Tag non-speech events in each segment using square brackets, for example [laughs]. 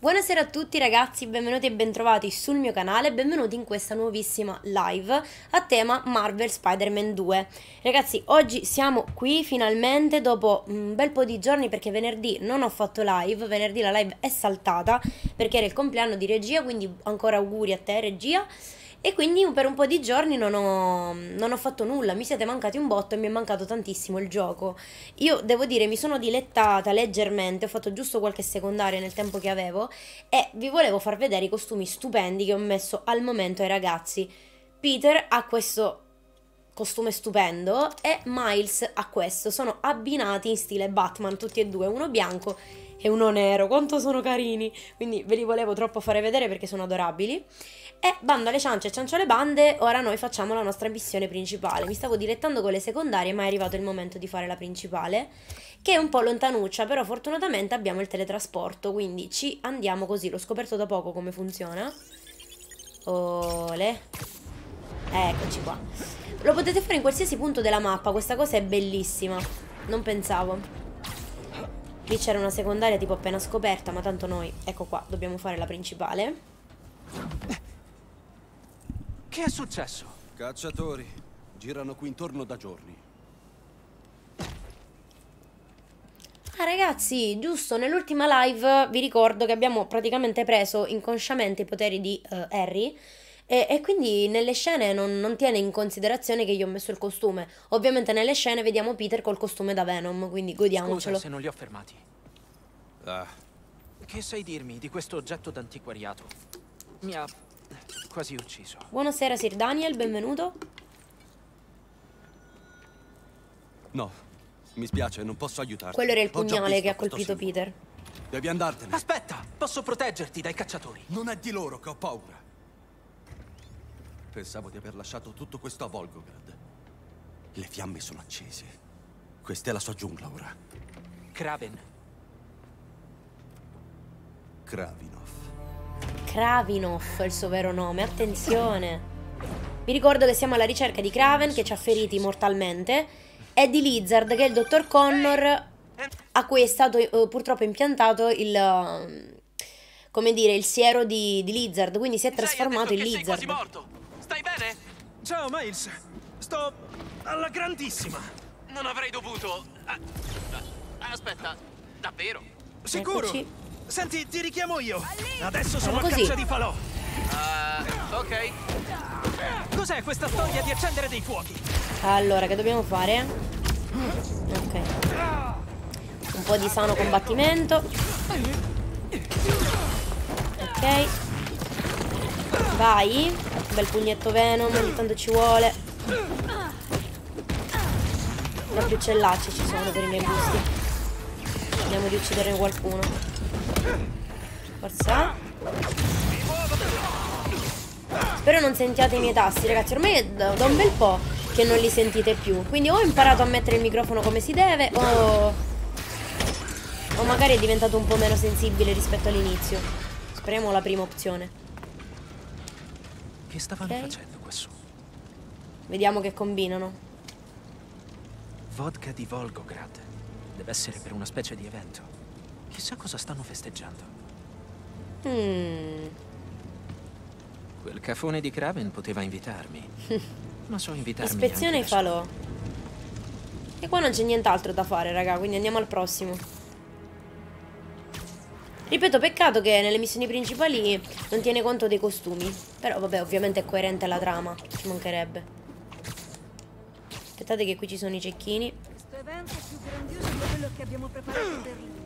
Buonasera a tutti ragazzi, benvenuti e bentrovati sul mio canale, benvenuti in questa nuovissima live a tema Marvel Spider-Man 2. Ragazzi, oggi siamo qui finalmente dopo un bel po' di giorni perché venerdì non ho fatto live, venerdì la live è saltata perché era il compleanno di regia, quindi ancora auguri a te regia. E quindi per un po' di giorni non ho, non ho, fatto nulla, mi siete mancati un botto e mi è mancato tantissimo il gioco. Io devo dire, mi sono dilettata leggermente, ho fatto giusto qualche secondaria nel tempo che avevo e vi volevo far vedere i costumi stupendi che ho messo al momento ai ragazzi. Peter ha questo costume stupendo e Miles ha questo, sono abbinati in stile Batman tutti e due, uno bianco e uno nero, quanto sono carini, quindi ve li volevo troppo fare vedere perché sono adorabili. E bando alle ciance e ciancio alle bande, ora noi facciamo la nostra missione principale. Mi stavo dilettando con le secondarie, ma è arrivato il momento di fare la principale, che è un po' lontanuccia, però fortunatamente abbiamo il teletrasporto, quindi ci andiamo così. L'ho scoperto da poco come funziona. Ole. Eccoci qua. Lo potete fare in qualsiasi punto della mappa, questa cosa è bellissima. Non pensavo. Lì c'era una secondaria tipo appena scoperta, ma tanto noi, ecco qua, dobbiamo fare la principale. Che è successo? Cacciatori. Girano qui intorno da giorni. Ah ragazzi, giusto, nell'ultima live vi ricordo che abbiamo praticamente preso inconsciamente i poteri di uh, Harry e, e, quindi nelle scene non, non, tiene in considerazione che io ho messo il costume. Ovviamente nelle scene vediamo Peter col costume da Venom, quindi godiamocelo. Scusa se non li ho fermati. Ah. Che sai dirmi di questo oggetto d'antiquariato? Mi ha quasi ucciso. Buonasera Sir Daniel, benvenuto. No, mi spiace, non posso aiutarti. Quello era il pugnale che ha colpito Peter. Devi andartene. Aspetta, posso proteggerti dai cacciatori. Non è di loro che ho paura. Pensavo di aver lasciato tutto questo a Volgograd. Le fiamme sono accese. Questa è la sua giungla ora. Kraven. Kravinov. Kravinov è il suo vero nome, attenzione. Vi ricordo che siamo alla ricerca di Kraven che ci ha feriti mortalmente e di Lizard che è il dottor Connor a cui è stato uh, purtroppo impiantato il... Uh, come dire, il siero di, di Lizard, quindi si è trasformato in Lizard. Ciao Miles, sto alla grandissima. Non avrei dovuto... Ah, aspetta, davvero? Sicuro? Eccoci. Senti, ti richiamo io. Adesso sono a caccia di falò. Uh, ok. Cos'è questa storia di accendere dei fuochi? Allora, che dobbiamo fare? Ok. Un po' di sano combattimento. Ok. Vai. Bel pugnetto Venom, ogni tanto ci vuole. Ma più uccellacci ci sono per i miei gusti. Vediamo di uccidere qualcuno. Forza. Spero non sentiate i miei tasti, ragazzi. Ormai è da un bel po' che non li sentite più. Quindi o ho imparato a mettere il microfono come si deve, o... O magari è diventato un po' meno sensibile rispetto all'inizio. Speriamo la prima opzione. Che stavano Ok. facendo qua su? Vediamo che combinano. Vodka di Volgograd. Deve essere per una specie di evento. Chissà cosa stanno festeggiando. Hmm. Quel cafone di Kraven poteva invitarmi. [laughs] Ma so invitarmi Ispezione falò. E qua non c'è nient'altro da fare, raga, quindi andiamo al prossimo. Ripeto, peccato che nelle missioni principali non tiene conto dei costumi. Però vabbè, ovviamente è coerente alla trama, ci mancherebbe. Aspettate che qui ci sono i cecchini. Questo evento è più grandioso di quello che abbiamo preparato per lui.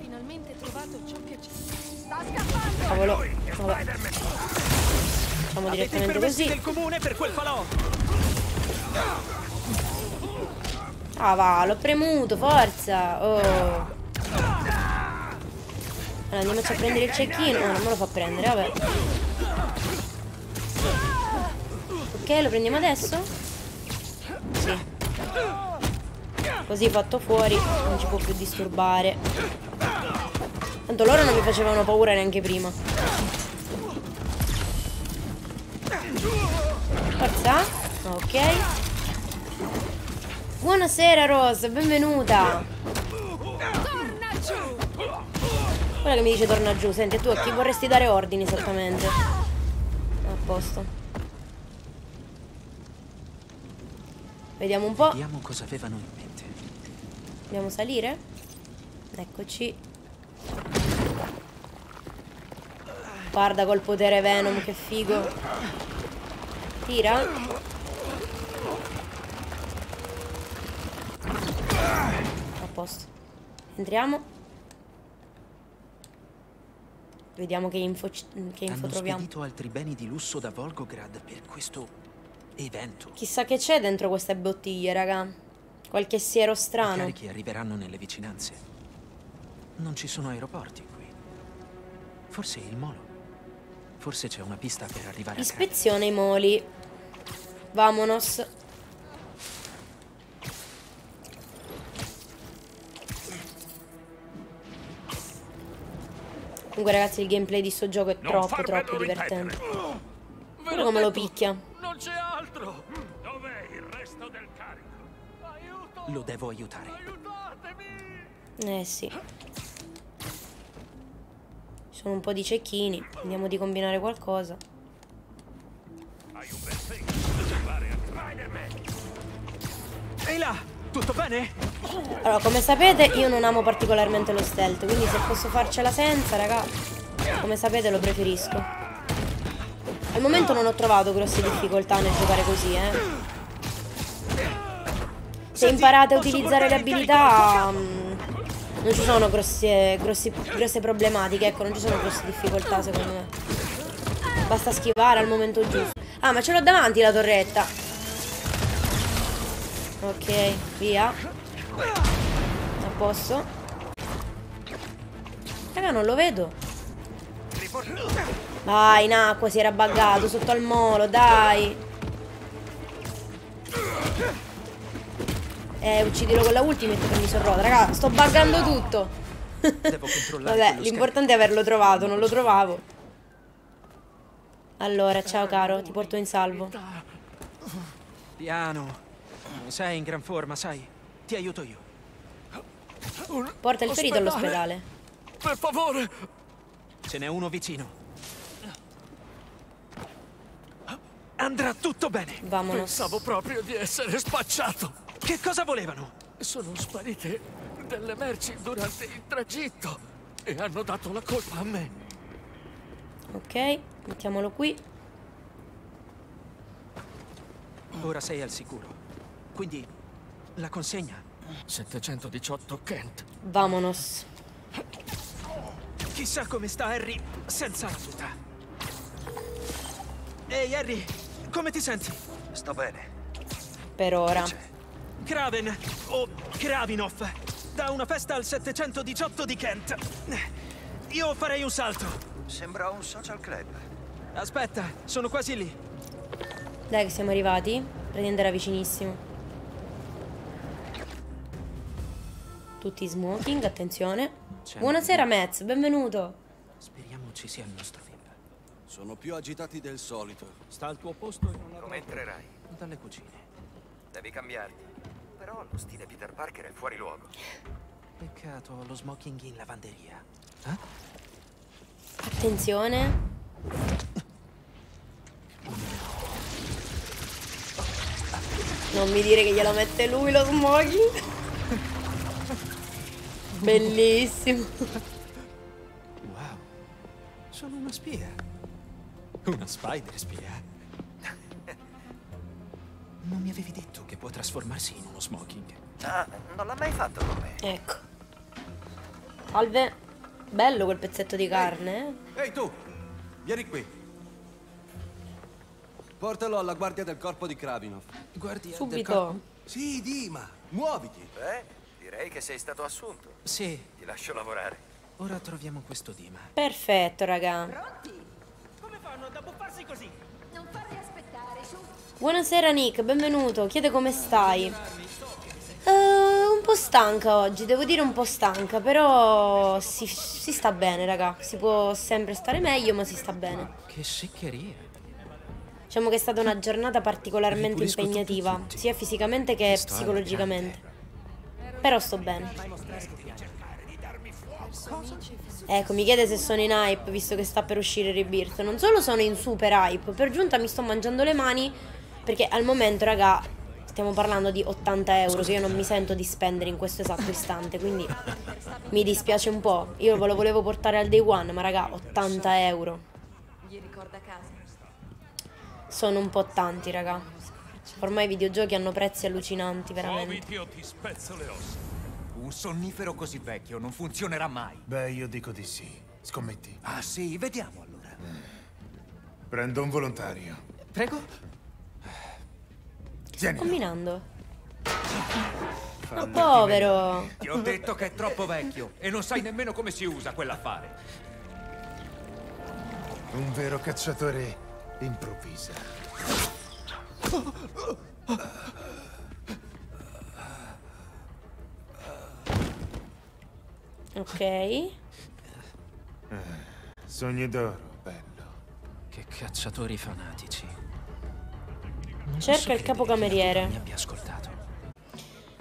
Finalmente trovato ciò che ci sta scappando! Cavolo. Vabbè. Facciamo direttamente così. del comune per quel falò? Ah va, l'ho premuto, forza. Oh. Allora, andiamoci a prendere il cecchino. No, non me lo fa prendere, vabbè. Ok, lo prendiamo adesso? Sì. Così fatto fuori, non ci può più disturbare. Tanto loro non mi facevano paura neanche prima. Forza. Ok. Buonasera Rose, benvenuta. Guarda che mi dice torna giù. Senti, tu a chi vorresti dare ordini esattamente? A posto. Vediamo un po'. Vediamo cosa avevano in mente. Dobbiamo salire? Eccoci. Guarda col potere Venom, che figo. Tira. A posto. Entriamo. Vediamo che info, ci- che info Hanno troviamo. spedito altri beni di lusso da Volgograd per questo evento. Chissà che c'è dentro queste bottiglie, raga. Qualche siero I strano. carichi arriveranno nelle vicinanze. Non ci sono aeroporti qui. Forse il molo. Forse c'è una pista per arrivare a casa. Ispezione i moli. Vamonos. Comunque ragazzi il gameplay di sto gioco è troppo troppo divertente. Guarda come lo picchia. Non c'è altro! Dov'è il resto del carico? Aiuto! Lo devo aiutare. Aiutatemi! Eh sì. Ci sono un po' di cecchini. Vediamo di combinare qualcosa. Hai un bel Spider-Man! Ehi là! Tutto bene? Allora, come sapete, io non amo particolarmente lo stealth, quindi se posso farcela senza, raga, come sapete lo preferisco. Al momento non ho trovato grosse difficoltà nel giocare così, eh. Se imparate a utilizzare le abilità, mm, non ci sono grosse, grossi- grosse problematiche, ecco, non ci sono grosse difficoltà secondo me. Basta schivare al momento giusto. Ah, ma ce l'ho davanti la torretta. Ok, via. A posto. Raga, non lo vedo. Vai, in acqua, si era buggato sotto al molo, dai. Eh, uccidilo con la ultimate che mi sono rota. Raga, sto buggando tutto. Vabbè, l'importante è averlo trovato, non lo trovavo. Allora, ciao caro, ti porto in salvo. Piano. Sei in gran forma, sai. Ti aiuto io. Un Porta il ferito all'ospedale. Per favore! Ce n'è uno vicino. Andrà tutto bene. Vamonos. Pensavo proprio di essere spacciato! Che cosa volevano? Sono sparite delle merci durante il tragitto e hanno dato la colpa a me. Ok, mettiamolo qui. Ora sei al sicuro. Quindi la consegna. 718 Kent. Vamonos. Chissà come sta Harry senza la tuta. Ehi Harry, come ti senti? Sto bene. Per ora. Kraven o Kravinov da una festa al 718 di Kent. Io farei un salto. Sembra un social club. Aspetta, sono quasi lì. Dai che siamo arrivati. Pretende era vicinissimo. Tutti smoking, attenzione. C'è Buonasera Metz, benvenuto. Speriamo ci sia il nostro VIP. Sono più agitati del solito. Sta al tuo posto in una Come entrerai? dalle cucine. Devi cambiarti. Però lo stile Peter Parker è fuori luogo. Peccato lo smoking in lavanderia. Eh? Attenzione. Non mi dire che glielo mette lui lo smoking. [laughs] Bellissimo. Wow, sono una spia. Una spider spia. Non mi avevi detto che può trasformarsi in uno smoking. Ah, non l'ha mai fatto con me. Ecco. Salve. Bello quel pezzetto di carne. eh? Ehi tu! Vieni qui. Portalo alla guardia del corpo di Kravinov. Guardi, Subito. Sì, Dima, muoviti. Beh, direi che sei stato assunto. Sì, Ti lascio lavorare. ora troviamo questo Dima. Perfetto, raga. Come fanno ad abbuffarsi così? Non farli aspettare, su. Buonasera Nick, benvenuto. Chiede come stai. Eh, un po' stanca oggi, devo dire un po' stanca, però si, si sta bene, raga. Si può sempre stare meglio, ma si sta bene. Che seccheria. Diciamo che è stata una giornata particolarmente impegnativa, sia fisicamente che alla psicologicamente. Però sto bene. Ecco, mi chiede se sono in hype visto che sta per uscire Rebirth. Non solo sono in super hype, per giunta mi sto mangiando le mani perché al momento, raga, stiamo parlando di 80 euro che io non mi sento di spendere in questo esatto istante, quindi mi dispiace un po'. Io ve lo volevo portare al day one, ma raga, 80 euro. Sono un po' tanti, raga. Ormai i videogiochi hanno prezzi allucinanti, veramente. Muoviti o ti spezzo le ossa. Un sonnifero così vecchio non funzionerà mai. Beh, io dico di sì. Scommetti. Ah sì, vediamo allora. Prendo un volontario. Prego? Tieni. Combinando. Ma povero. Ti ho detto che è troppo vecchio e non sai nemmeno come si usa quell'affare. Un vero cacciatore improvvisa. Ok. Sogni d'oro, bello. Che cacciatori fanatici. Non Cerca il capocameriere. Mi abbia ascoltato.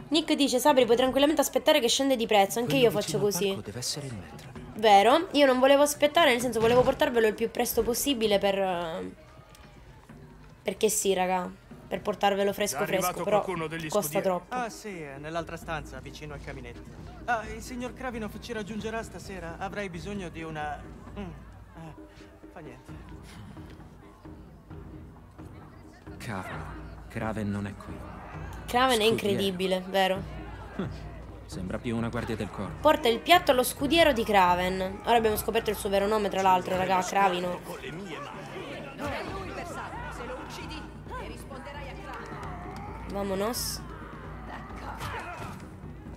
Nick dice, Sabri, puoi tranquillamente aspettare che scende di prezzo. Anche Quello io faccio così. Deve essere il metro. Vero? Io non volevo aspettare, nel senso volevo portarvelo il più presto possibile per... Perché sì, raga. Per portarvelo fresco fresco, però costa scudieri? troppo. Ah, sì, è nell'altra stanza, vicino al caminetto. Ah, il signor Kravinov ci raggiungerà stasera. Avrei bisogno di una... Mm, ah, fa niente. Cavolo, Kraven non è qui. Kraven è incredibile, vero? [laughs] Sembra più una guardia del corpo. Porta il piatto allo scudiero di Kraven. Ora abbiamo scoperto il suo vero nome, tra l'altro, raga, Kravino. Vamonos.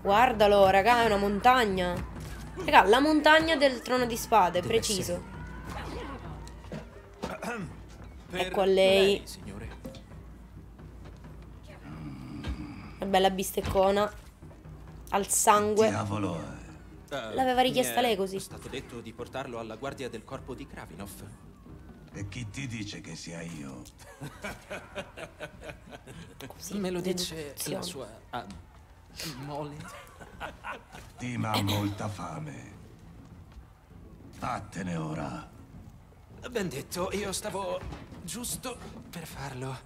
Guardalo, raga, è una montagna. Raga, la montagna del trono di spade, Deve preciso. Ecco a lei. signore. Una bella bisteccona. Al sangue. Diavolo è. L'aveva richiesta lei così. È stato detto di portarlo alla guardia del corpo di Kravinov. E chi ti dice che sia io? Così, Me lo dice la sua ah, mole. Dima ha molta fame. Vattene ora. Ben detto, io stavo giusto per farlo.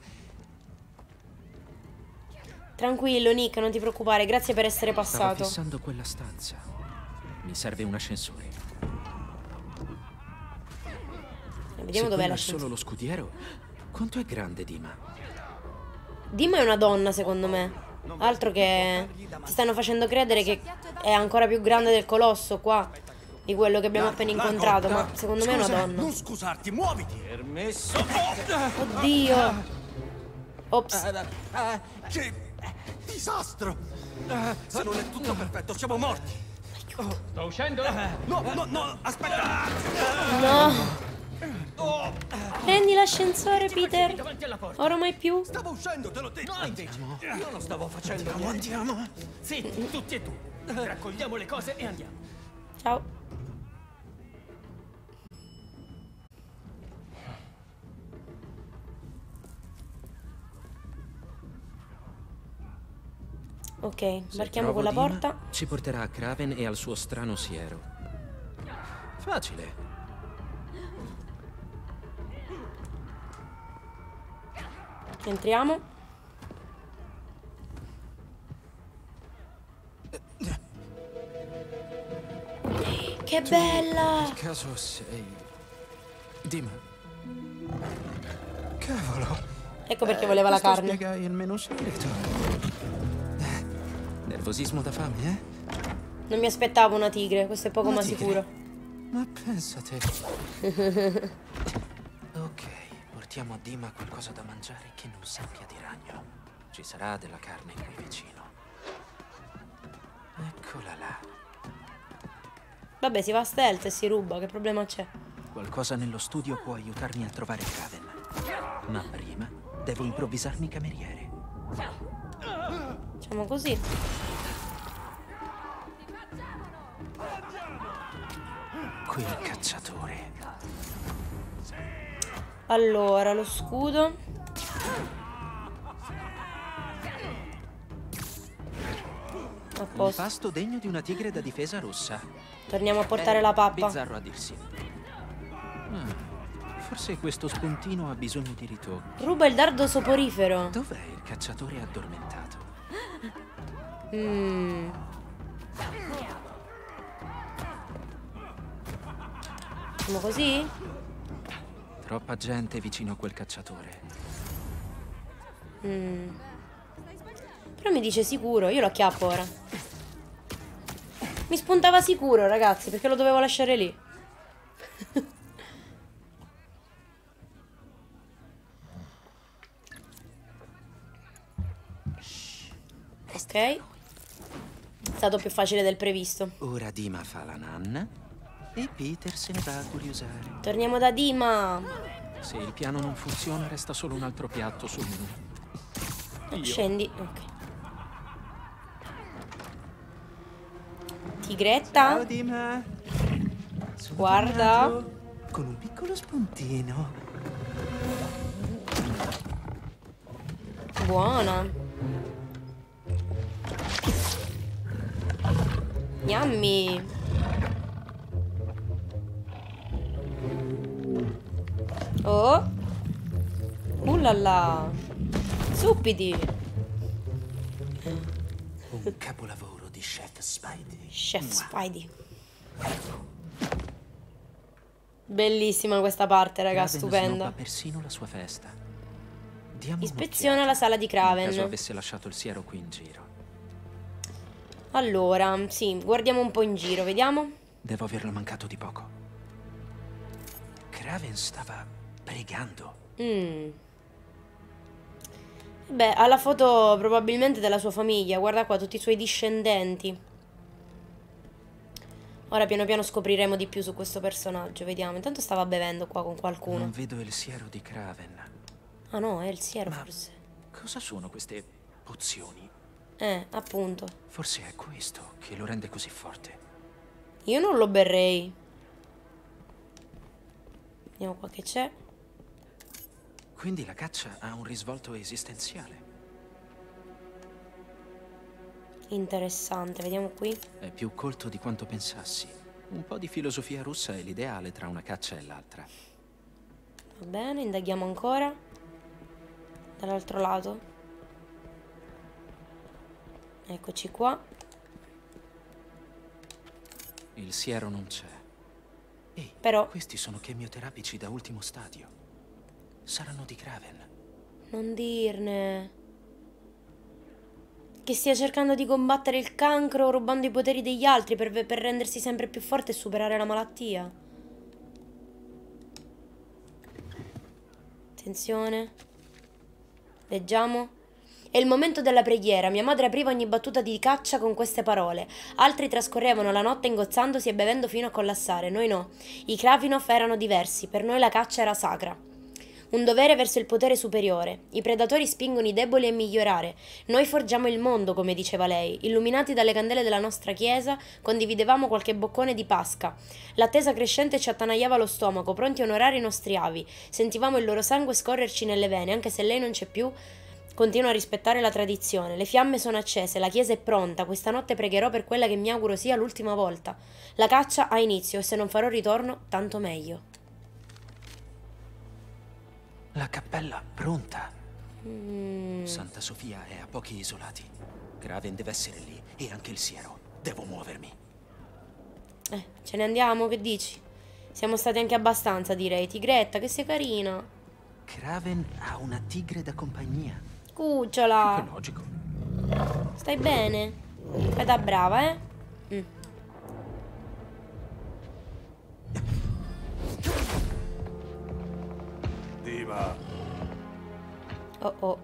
Tranquillo, Nick, non ti preoccupare. Grazie per essere Stavo passato. fissando quella stanza. Mi serve un ascensore. Vediamo dov'è la solo lo scudiero. Quanto è grande Dima? Dima è una donna, secondo me. Altro che ti stanno facendo credere che è ancora più grande del colosso qua. Di quello che abbiamo appena incontrato. Ma secondo me è una donna. Non scusarti, muoviti! Permesso. Oddio. Ops. Che disastro! Se non è tutto perfetto, siamo morti! Sto uscendo? No, no, no, aspetta! No. Prendi l'ascensore, Peter. Davanti alla porta. Ora mai più. Stavo uscendo, te l'ho detto! Io non stavo facendo Andiamo, niente. andiamo. Sì, tutti e tu. Raccogliamo le cose e andiamo. Ciao. Ok, trovo quella Dima, porta. Ci porterà a Kraven e al suo strano siero. Facile. Entriamo. Che bella! Per caso sei. Dima. Cavolo. Ecco perché voleva la carne. Spiega il menù segreto. Eh, Nervosismo da fame, eh? Non mi aspettavo una tigre, questo è poco Una ma tigre? sicuro. Ma pensate. [laughs] ok, portiamo a Dima qualcosa da mangiare che non sappia di ragno. Ci sarà della carne qui vicino. Eccola là. Vabbè, si va a stealth e si ruba, che problema c'è? Qualcosa nello studio può aiutarmi a trovare Kraven. Ma prima devo improvvisarmi cameriere. Facciamo così. Qui il cacciatore. Allora, lo scudo. A Un posto. pasto degno di una tigre da difesa rossa. Torniamo a portare È la pappa. Bizzarro a dirsi. Ah, forse questo spuntino ha bisogno di ritocco. Ruba il dardo soporifero. Dov'è il cacciatore addormentato? Mm. Facciamo così? Troppa gente vicino a quel cacciatore. Mm. Però mi dice sicuro, io lo acchiappo ora. Mi spuntava sicuro, ragazzi, perché lo dovevo lasciare lì. [laughs] ok. È stato più facile del previsto. Ora Dima fa la nanna e Peter se ne va a curiosare. Torniamo da Dima. Se il piano non funziona, resta solo un altro piatto sul menù. Io- Scendi, ok. Tigretta. Dima. Sono Guarda. Con un piccolo spuntino. Buona. Yummy. Oh. Là. Zuppidi. Un capolavoro di Chef Spidey. Chef Spidey. Bellissima questa parte, raga, Kraven stupenda. persino la sua festa. Diamo Ispeziona la sala di In caso Kraven. avesse lasciato il siero qui in giro. Allora, sì, guardiamo un po' in giro, vediamo. Devo averlo mancato di poco. Kraven stava pregando. Mm. Beh, ha la foto probabilmente della sua famiglia. Guarda qua, tutti i suoi discendenti. Ora piano piano scopriremo di più su questo personaggio. Vediamo. Intanto stava bevendo qua con qualcuno. Non vedo il siero di Kraven. Ah no, è il siero forse. Cosa sono queste pozioni? Eh, appunto. Forse è questo che lo rende così forte. Io non lo berrei. Vediamo qua che c'è. Quindi la caccia ha un risvolto esistenziale. Interessante, vediamo qui. È più colto di quanto pensassi. Un po' di filosofia russa è l'ideale tra una caccia e l'altra. Va bene, indaghiamo ancora. Dall'altro lato. Eccoci qua. Il siero non c'è. Ehi, Però- questi sono chemioterapici da ultimo stadio. Saranno di Kraven. Non dirne. Che stia cercando di combattere il cancro rubando i poteri degli altri per, per rendersi sempre più forte e superare la malattia. Attenzione. Leggiamo. È il momento della preghiera. Mia madre apriva ogni battuta di caccia con queste parole. Altri trascorrevano la notte ingozzandosi e bevendo fino a collassare. Noi no. I Kravinov erano diversi. Per noi la caccia era sacra. Un dovere verso il potere superiore. I predatori spingono i deboli a migliorare. Noi forgiamo il mondo, come diceva lei. Illuminati dalle candele della nostra chiesa, condividevamo qualche boccone di pasca. L'attesa crescente ci attanagliava lo stomaco, pronti a onorare i nostri avi. Sentivamo il loro sangue scorrerci nelle vene, anche se lei non c'è più. Continuo a rispettare la tradizione. Le fiamme sono accese, la chiesa è pronta. Questa notte pregherò per quella che mi auguro sia l'ultima volta. La caccia ha inizio e se non farò ritorno, tanto meglio. La cappella pronta. Mm. Santa Sofia è a pochi isolati. Kraven deve essere lì e anche il siero. Devo muovermi. Eh, ce ne andiamo, che dici? Siamo stati anche abbastanza, direi. Tigretta, che sei carina. Kraven ha una tigre da compagnia. Cucciola. È logico. Stai bene? Fai da brava, eh? Mm. Diva. Oh oh.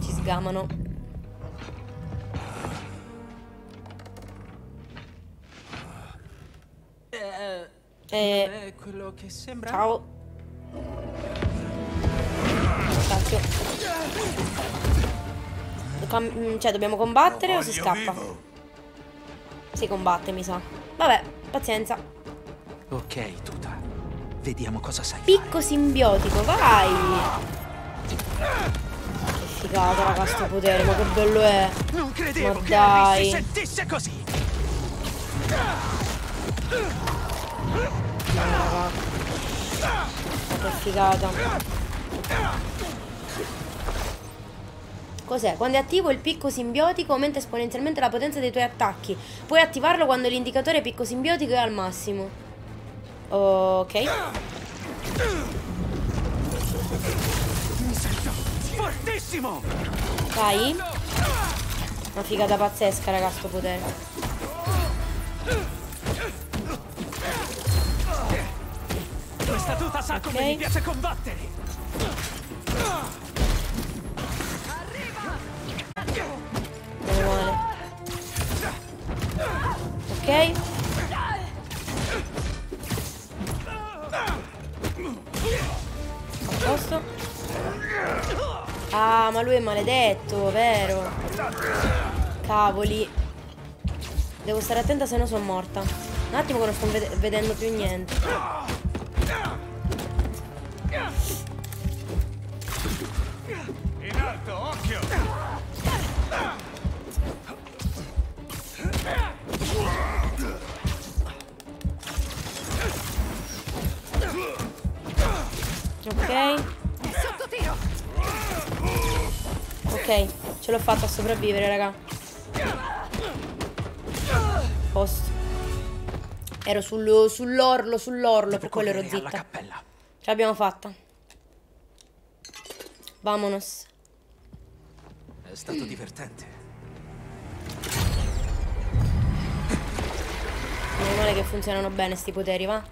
Ci sgamano. Eh, È quello che sembra. ciao. Cacchio. Cioè, dobbiamo combattere o si scappa? Si combatte, mi sa. Vabbè, pazienza. Ok, Tuta. Vediamo cosa sai. Picco simbiotico, vai! Che figata, raga, sto potere, ma che bello è! Non Ma dai! sentisse così. raga. Che figata. Cos'è? Quando è attivo il picco simbiotico aumenta esponenzialmente la potenza dei tuoi attacchi. Puoi attivarlo quando l'indicatore picco simbiotico è al massimo. Ok. Fortissimo! Dai. Una figata pazzesca, raga, sto potere. Questa tuta sa come Ok. mi piace combattere! Ma lui è maledetto, vero? Cavoli. Devo stare attenta se no sono morta. Un attimo che non sto ved- vedendo più niente. In alto, occhio! Ok. Ok, ce l'ho fatta a sopravvivere, raga. Posto. Ero sul- sull'orlo, sull'orlo, per quello ero zitta. cappella. Ce l'abbiamo fatta. Vamonos. È stato divertente. Meno male che funzionano bene sti poteri, va?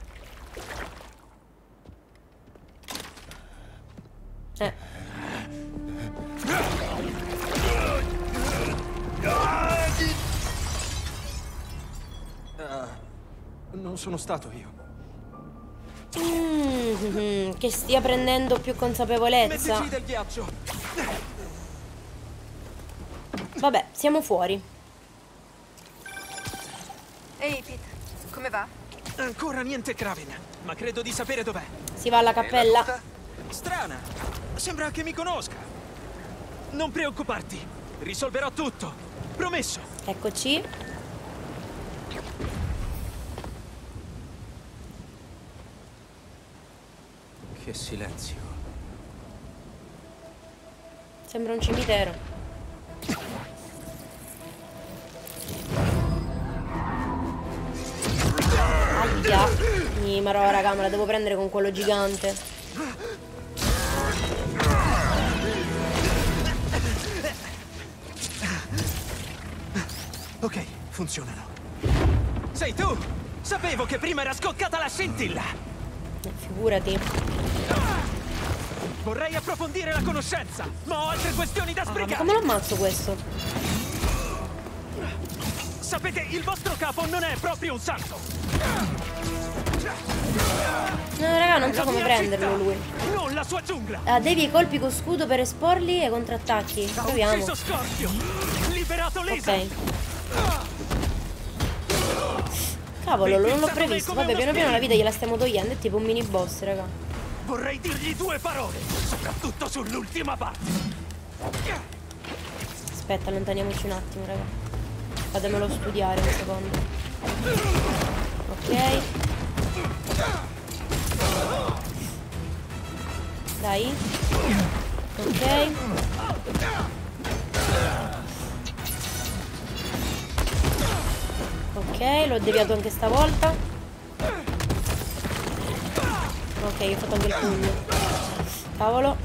Non sono stato io. Mm, che stia prendendo più consapevolezza. Mettici del ghiaccio. Vabbè, siamo fuori. Ehi, Pete, come va? Ancora niente Kraven, ma credo di sapere dov'è. Si va alla cappella. Strana. Sembra che mi conosca. Non preoccuparti. Risolverò tutto. Promesso. Eccoci. Che silenzio. Sembra un cimitero. Aia. Mi marò, raga, me la devo prendere con quello gigante. Ok, funzionano. Sei tu! Sapevo che prima era scoccata la scintilla! Figurati. Vorrei approfondire la conoscenza, ma ho altre questioni da Ah, ma sbrigare! come lo ammazzo questo? Sapete, il vostro capo non è proprio un santo! No, raga, non so come prenderlo lui. Non la sua giungla! Ah, devi i colpi con scudo per esporli e contrattacchi. Proviamo. ucciso Scorpio! Liberato Lisa! Ok. Cavolo, non l'ho previsto. Vabbè, piano piano la vita gliela stiamo togliendo. È tipo un mini boss, raga. Vorrei dirgli due parole, soprattutto sull'ultima parte. Aspetta, allontaniamoci un attimo, raga. Fatemelo studiare un secondo. Ok. Dai. Ok. Ok, l'ho deviato anche stavolta. Ok, ho fatto anche il pugno. Cavolo.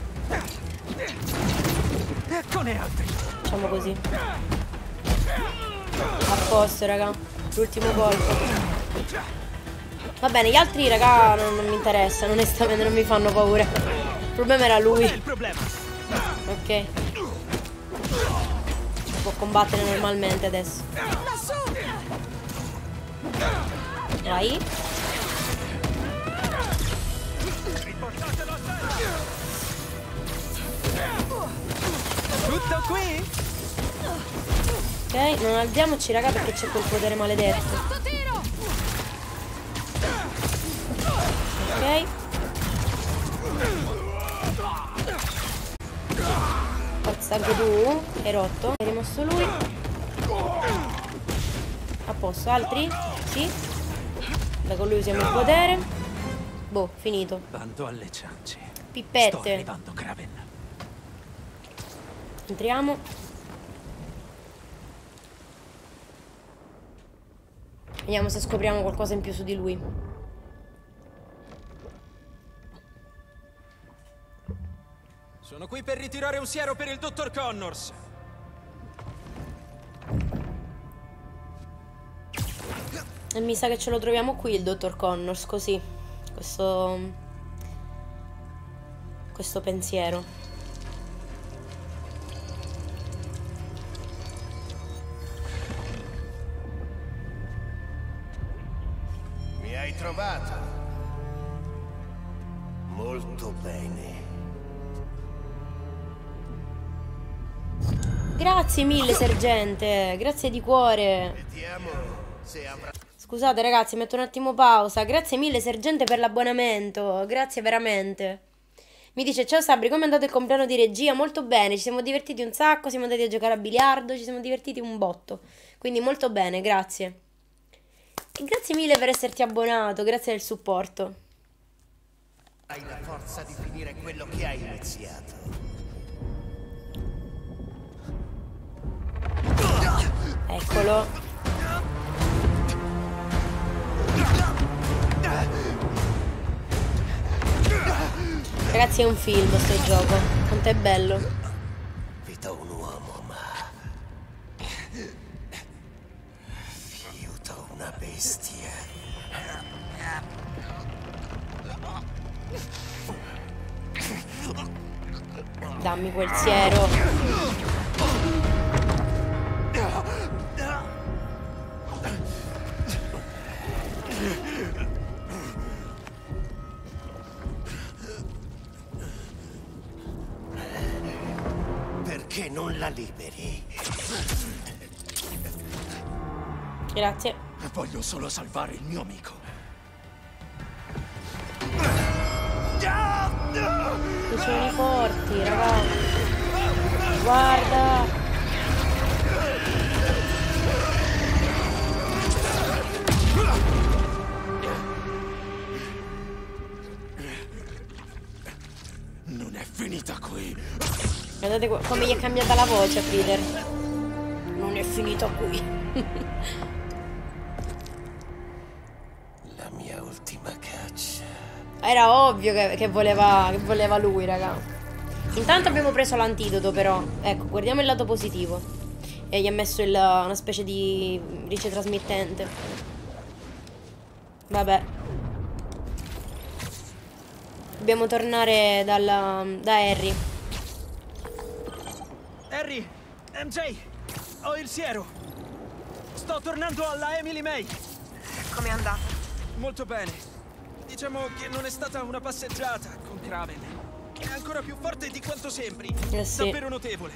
Facciamo così. A posto, raga. L'ultimo colpo. Va bene, gli altri, raga, non, non mi interessano, onestamente non mi fanno paura. Il problema era lui. Ok. Può combattere normalmente adesso. Vai. Tutto qui? Ok, non alziamoci, raga, perché c'è quel potere maledetto. Ok. Forza tu. Hai rotto. Hai rimosso lui. A posto, altri? Sì. Aspetta, con lui usiamo il potere. Boh, finito. Bando alle ciance. Sto Pippette. arrivando, Kraven. Entriamo. Vediamo se scopriamo qualcosa in più su di lui. Sono qui per ritirare un siero per il dottor Connors. E mi sa che ce lo troviamo qui il dottor Connors, così. Questo... Questo pensiero. Mi hai trovato. Molto bene. Grazie mille, sergente. Grazie di cuore. Vediamo se avrà... Scusate ragazzi, metto un attimo pausa. Grazie mille, sergente, per l'abbonamento. Grazie veramente. Mi dice, ciao Sabri, come è andato il compleanno di regia? Molto bene, ci siamo divertiti un sacco, siamo andati a giocare a biliardo, ci siamo divertiti un botto. Quindi molto bene, grazie. E grazie mille per esserti abbonato, grazie del supporto. Hai la forza di finire quello che hai iniziato. Eccolo. Ragazzi è un film sto gioco. Quanto è bello. Vi do un uomo, ma... Fiuto una bestia. Dammi quel siero. La liberi? Grazie. Voglio solo salvare il mio amico. Fucili forti, raga. Guarda. Non è finita qui. Guardate come gli è cambiata la voce a Peter. Non è finito qui. La mia ultima caccia. Era ovvio che, che voleva, che voleva lui, raga. Intanto abbiamo preso l'antidoto, però. Ecco, guardiamo il lato positivo. E gli ha messo il- una specie di rice trasmittente. Vabbè. Dobbiamo tornare dalla, da Harry. Harry, MJ, ho il siero. Sto tornando alla Emily May. Com'è andata? Molto bene. Diciamo che non è stata una passeggiata con Kraven. È ancora più forte di quanto sembri. Eh sì. Davvero notevole.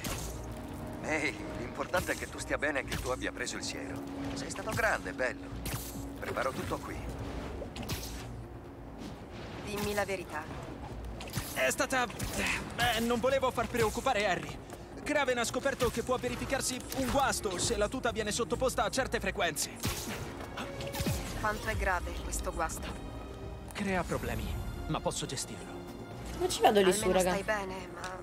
Ehi, l'importante è che tu stia bene e che tu abbia preso il siero. Sei stato grande, bello. Preparo tutto qui. Dimmi la verità. È stata... Beh, non volevo far preoccupare Harry. Kraven ha scoperto che può verificarsi un guasto se la tuta viene sottoposta a certe frequenze. Quanto è grave questo guasto? Crea problemi, ma posso gestirlo. Non ci vado lì su, Almeno raga. stai bene, ma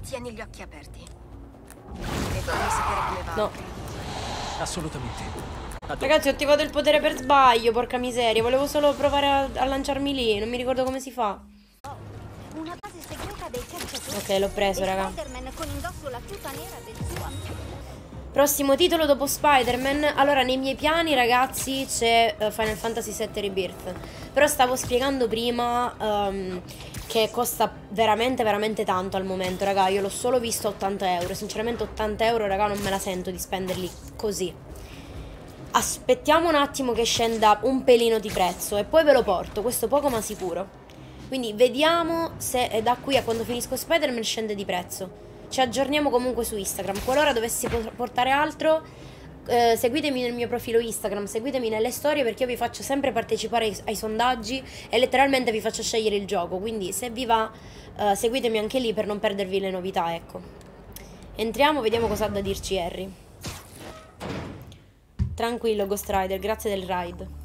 tieni gli occhi aperti. E fammi sapere come va. No. Assolutamente. Ragazzi, ho attivato il potere per sbaglio, porca miseria. Volevo solo provare a, a lanciarmi lì. Non mi ricordo come si fa. Una base segreta dei cacciatori. Ok, l'ho preso, raga. Spider-Man con indosso la tuta nera del suo amico. Prossimo titolo dopo Spider-Man. Allora, nei miei piani, ragazzi, c'è eh, Final Fantasy VII Rebirth. Però stavo spiegando prima ehm, che costa veramente, veramente tanto al momento, raga. Io l'ho solo visto a 80 euro. Sinceramente, 80 euro, raga, non me la sento di spenderli così. Aspettiamo un attimo che scenda un pelino di prezzo e poi ve lo porto. Questo poco ma sicuro. Quindi vediamo se eh, da qui a quando finisco Spider-Man scende di prezzo. Ci aggiorniamo comunque su Instagram. Qualora dovessi po- portare altro, eh, seguitemi nel mio profilo Instagram, seguitemi nelle storie perché io vi faccio sempre partecipare ai, ai sondaggi e letteralmente vi faccio scegliere il gioco. Quindi se vi va, eh, seguitemi anche lì per non perdervi le novità, ecco. Entriamo, vediamo cosa ha da dirci Harry. Tranquillo, Ghost Rider, grazie del ride.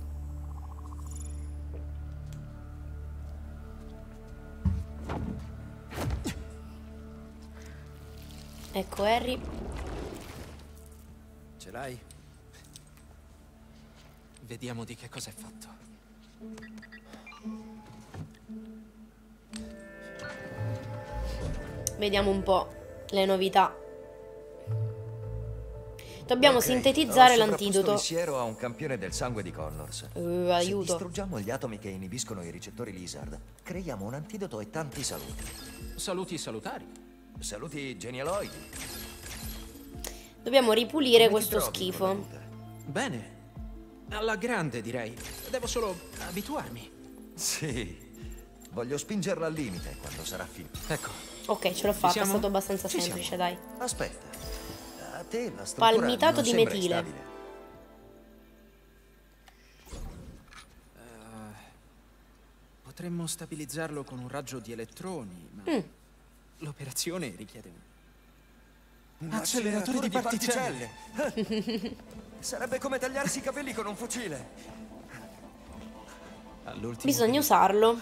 Ecco Harry. Ce l'hai? Vediamo di che cosa è fatto. Vediamo un po' le novità. Dobbiamo Ok, sintetizzare l'antidoto. il siero a un campione del sangue di Connors. Se aiuto. distruggiamo gli atomi che inibiscono i ricettori Lizard, creiamo un antidoto e tanti saluti. Saluti salutari. Saluti genialoidi. Dobbiamo ripulire Come questo trovi schifo. Bene. Alla grande, direi. Devo solo abituarmi. Sì. Voglio spingerla al limite quando sarà finito. Ecco. Ok, ce l'ho fatta, è stato abbastanza Ci semplice, siamo. dai. Aspetta. A te la struttura Palmitato non di metile. instabile. Potremmo stabilizzarlo con un raggio di elettroni, ma Mm. L'operazione richiede un... Un Acceleratore di particelle. [laughs] Sarebbe come tagliarsi i capelli con un fucile. All'ultimo Bisogna usarlo.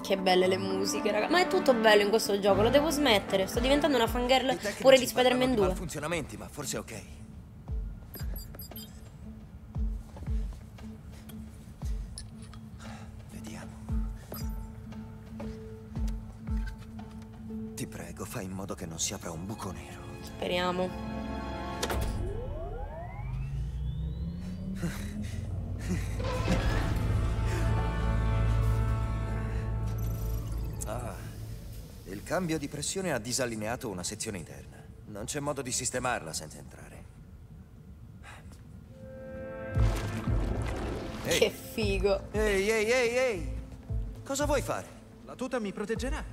Che belle le musiche, raga. Ma è tutto bello in questo gioco, lo devo smettere. Sto diventando una fangirl pure di Spider-Man 2. malfunzionamenti, ma forse è ok. Fai in modo che non si apra un buco nero. Speriamo. Ah, il cambio di pressione ha disallineato una sezione interna. Non c'è modo di sistemarla senza entrare. Ehi. Che figo. Ehi, ehi, ehi, ehi! Cosa vuoi fare? La tuta mi proteggerà,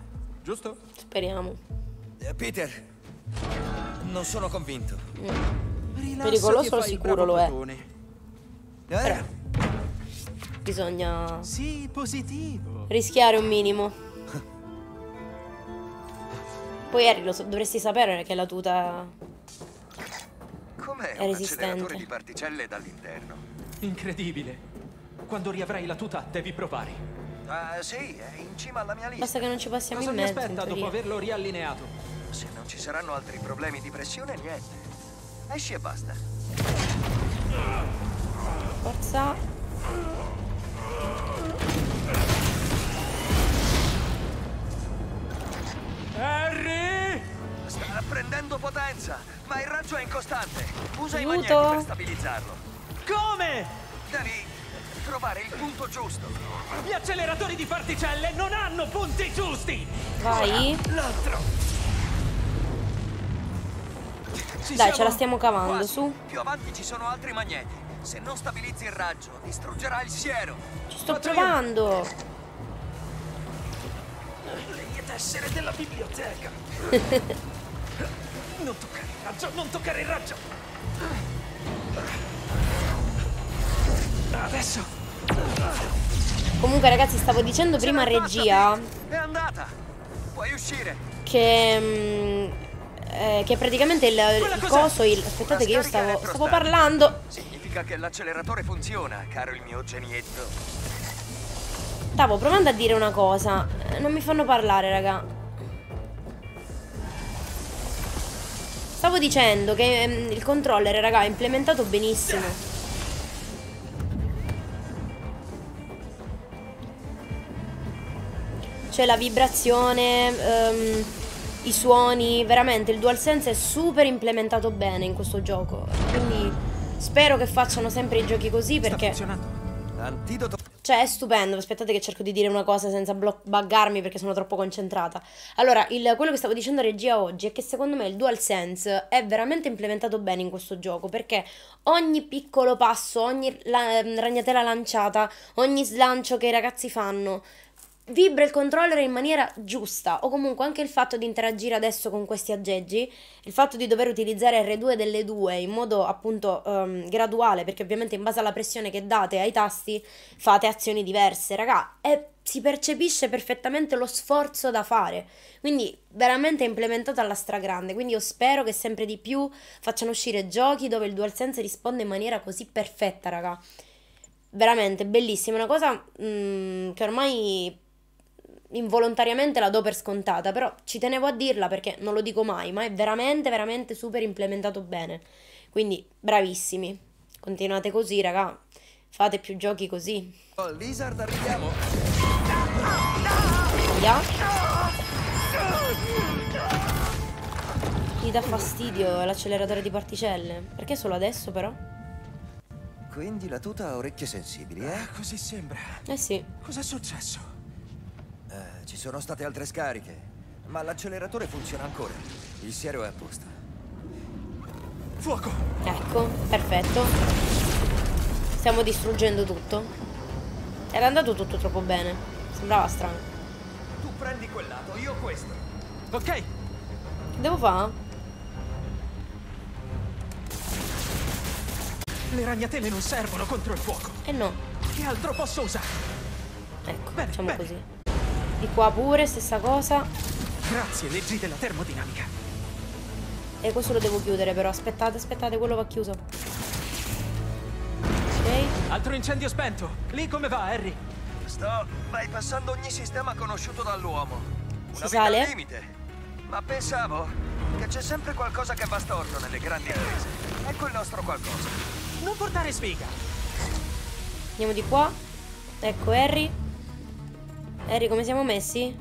giusto? Speriamo. Eh, Peter, non sono convinto. Rilassati Pericoloso sicuro lo è. Eh? Bisogna Sì, positivo. rischiare un minimo. Poi Harry, lo so- dovresti sapere che la tuta Com'è È un resistente. acceleratore di particelle dall'interno? Incredibile. Quando riavrai la tuta, devi provare. Ah, sì, è in cima alla mia lista. Basta che non ci passiamo Cosa in mi mezzo. in aspetta dopo averlo riallineato? Se non ci saranno altri problemi di pressione, niente. Esci e basta. Forza. Harry! Sta prendendo potenza, ma il raggio è incostante. Usa i Aiuto. magneti per stabilizzarlo. Come? Devi trovare il punto giusto. Gli acceleratori di particelle non hanno punti giusti! Vai. L'altro. Ci Dai, ce la stiamo cavando, Quasi. su. Più avanti ci sono altri magneti. Se non stabilizzi il raggio, distruggerà il siero. Ci sto io. provando. Le tessere della biblioteca! [laughs] non toccare il raggio, non toccare il raggio! Adesso! Comunque, ragazzi, stavo dicendo prima a regia che. mm, eh, che praticamente il, il coso. Il, aspettate, che io stavo, stavo parlando. Significa che l'acceleratore funziona, caro il mio genietto. Stavo provando a dire una cosa. Eh, Non mi fanno parlare, raga. Stavo dicendo che mm, il controller, raga, è implementato benissimo. C'è la vibrazione, ehm, i suoni, veramente il DualSense è super implementato bene in questo gioco. Quindi spero che facciano sempre i giochi così perché... Cioè, è stupendo. Aspettate che cerco di dire una cosa senza buggarmi perché sono troppo concentrata. Allora, il- quello che stavo dicendo a regia oggi è che secondo me il DualSense è veramente implementato bene in questo gioco perché ogni piccolo passo, ogni la- ragnatela lanciata, ogni slancio che i ragazzi fanno vibra il controller in maniera giusta o comunque anche il fatto di interagire adesso con questi aggeggi, il fatto di dover utilizzare R2 delle 2 in modo appunto ehm, graduale perché ovviamente in base alla pressione che date ai tasti fate azioni diverse, raga, e si percepisce perfettamente lo sforzo da fare. Quindi veramente è implementato alla stragrande, quindi io spero che sempre di più facciano uscire giochi dove il DualSense risponde in maniera così perfetta, raga. Veramente bellissima, una cosa mm, che ormai involontariamente la do per scontata, però ci tenevo a dirla perché non lo dico mai, ma è veramente, veramente super implementato bene. Quindi bravissimi. Continuate così, raga. Fate più giochi così. Oh, Lizard, arriviamo. Via. Mi dà fastidio l'acceleratore di particelle. Perché solo adesso però? Quindi la tuta ha orecchie sensibili, eh? Così sembra. Eh sì. Cos'è successo? Ci sono state altre scariche, ma l'acceleratore funziona ancora. Il siero è a posto. Fuoco! Ecco, perfetto. Stiamo distruggendo tutto. Era andato tutto troppo bene. Sembrava strano. Tu prendi quel lato, io questo. Ok, Che devo fare? le ragnatele non servono contro il fuoco. Eh no. Che altro posso usare? Ecco, Bene, facciamo bene. così. Di qua pure, stessa cosa. Grazie, leggi della termodinamica. E questo lo devo chiudere però. Aspettate, aspettate, quello va chiuso. Ok. Altro incendio spento. Lì come va, Harry? Sto bypassando ogni sistema conosciuto dall'uomo. Una Si vita sale? al limite. Ma pensavo che c'è sempre qualcosa che va storto nelle grandi imprese. Ecco il nostro qualcosa. Non portare sfiga. Andiamo di qua. Ecco Harry. Harry, come siamo messi?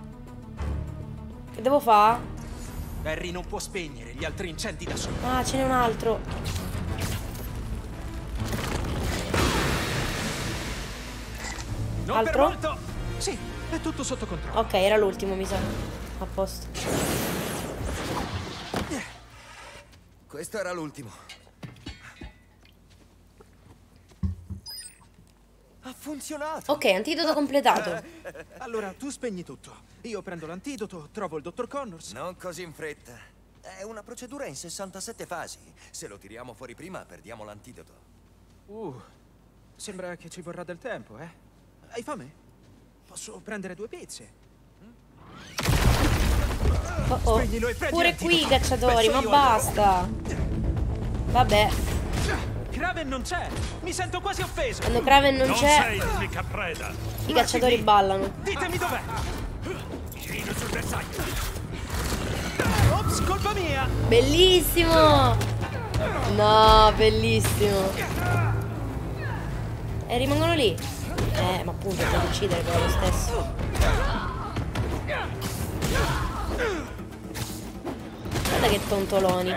Che devo fare? Harry non può spegnere gli altri incendi da solo. Ah, ce n'è un altro. Non Altro? per molto. Sì, è tutto sotto controllo. Ok, era l'ultimo, mi sa. A posto. Questo era l'ultimo. Ha funzionato. Ok, antidoto completato. Allora, tu spegni tutto. Io prendo l'antidoto, trovo il dottor Connors. Non così in fretta. È una procedura in 67 fasi. Se lo tiriamo fuori prima, perdiamo l'antidoto. Uh, sembra che ci vorrà del tempo, eh? Hai fame? Posso prendere due pizze? Oh, oh. Pure qui, cacciatori, Penso ma basta. Vabbè, Kraven non c'è! Mi sento quasi offeso! quando Kraven non c'è, l'unica preda. i cacciatori ballano. Ditemi dov'è! Giro sul bersaglio. Ops, colpa mia! Bellissimo! No, bellissimo. E rimangono lì. Eh, ma appunto, puoi uccidere però lo stesso. Guarda che tontoloni.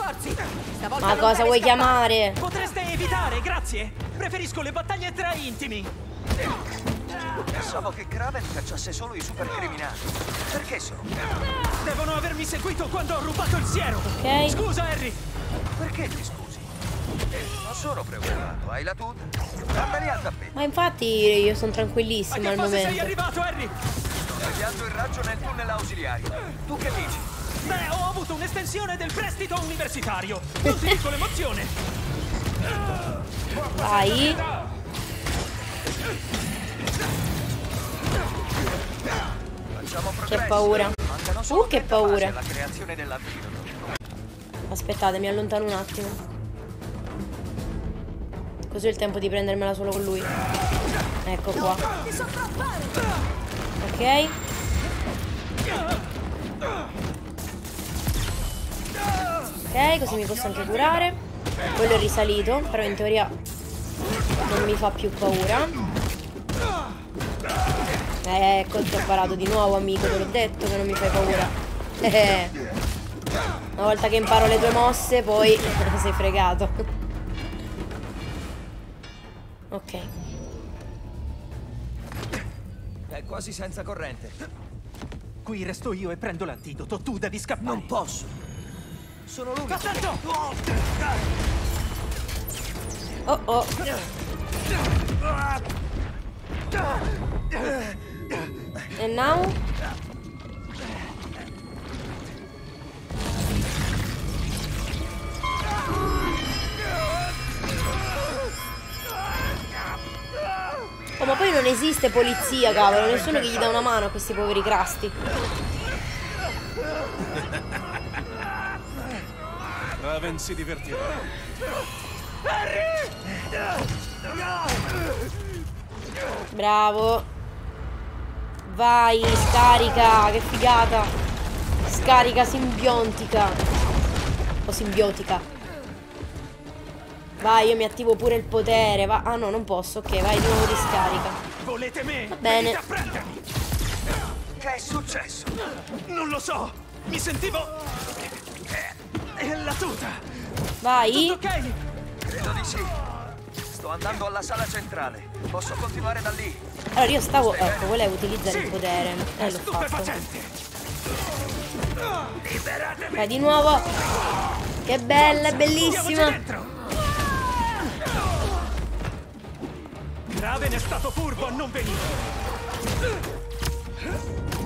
Rinforzi. Stavolta Ma cosa vuoi scappare. chiamare? Potreste evitare, grazie! Preferisco le battaglie tra intimi! Pensavo che Kraven cacciasse solo i supercriminali. Perché sono? Devono avermi seguito quando ho rubato il siero! Ok. Scusa, Harry! Perché ti scusi? Non sono preoccupato, hai la tuta? Andali al tappeto. Ma infatti io sono che al fase sei momento. arrivato, Harry? Sto tagliando il raggio nel tunnel ausiliario. Tu che dici? Beh, ho avuto un'estensione del prestito universitario! Non ti dico l'emozione! Vai. Che paura. Uh, che 30 fasi paura. Aspettate, mi allontano un attimo. Così ho il tempo di prendermela solo con lui. Ecco qua. Ok. Ok, così mi posso anche curare. Quello è risalito, però in teoria non mi fa più paura. Eh, ecco, ti ho parato di nuovo, amico, te l'ho detto che non mi fai paura. Eh. [laughs] Una volta che imparo le tue mosse, poi [laughs] sei fregato. Ok. È quasi senza corrente. Qui resto io e prendo l'antidoto. Tu devi scappare. Non posso. Sono l'unico. Attento! Oh oh. E now? Oh, ma poi non esiste polizia, cavolo. Nessuno che gli dà una mano a questi poveri crasti. Raven si divertirà. Bravo. Vai, scarica, che figata. Scarica simbiontica. O simbiotica. Vai, io mi attivo pure il potere. Va ah no, non posso. Ok, vai di nuovo di scarica. Volete me? Va bene. Che è successo? Non lo so! Mi sentivo... La tuta! Vai. Tutto ok? Credo di sì. Sto andando alla sala centrale. Posso continuare da lì? Allora io stavo, ecco, volevo utilizzare il potere. E l'ho fatto. Vai di nuovo. Che bella, è bellissima. Raven è stato furbo a non venire!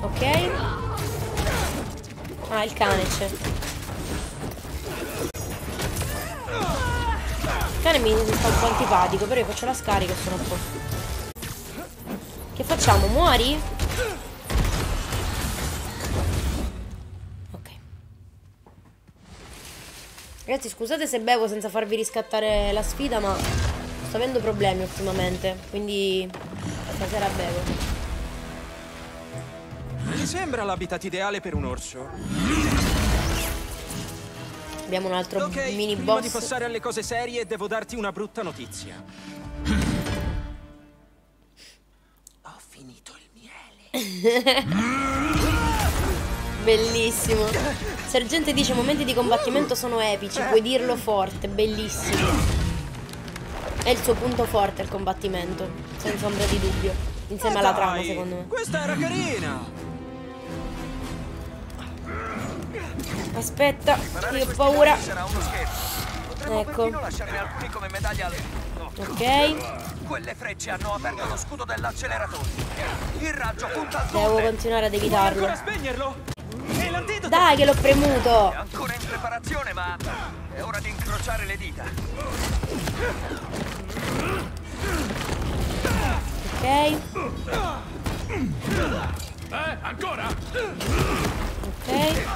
Ok. Ah, il cane c'è. Cane mi sta un po' antipatico, però io faccio la scarica e sono a posto. Che facciamo? Muori? Ok. Ragazzi, scusate se bevo senza farvi riscattare la sfida, ma sto avendo problemi ultimamente, quindi stasera bevo. Mi sembra l'habitat ideale per un orso. Abbiamo un altro Ok, mini prima di boss. passare alle cose serie, devo darti una brutta notizia. Ho finito il [laughs] Bellissimo. Sergente dice momenti di combattimento sono epici, puoi dirlo forte, bellissimo. È il suo punto forte il combattimento, senza ombra di dubbio. Insieme Eh alla dai, trama, secondo me. Questa era carina! Aspetta, io ho paura. danni sarà uno scherzo. Potremmo Ecco. Ok. Quelle frecce hanno aperto lo scudo dell'acceleratore. Il raggio punta al Devo continuare ad evitarlo. Dai che l'ho premuto. È ancora in preparazione, ma è ora di incrociare le dita. Ok. Eh, ancora? Ok.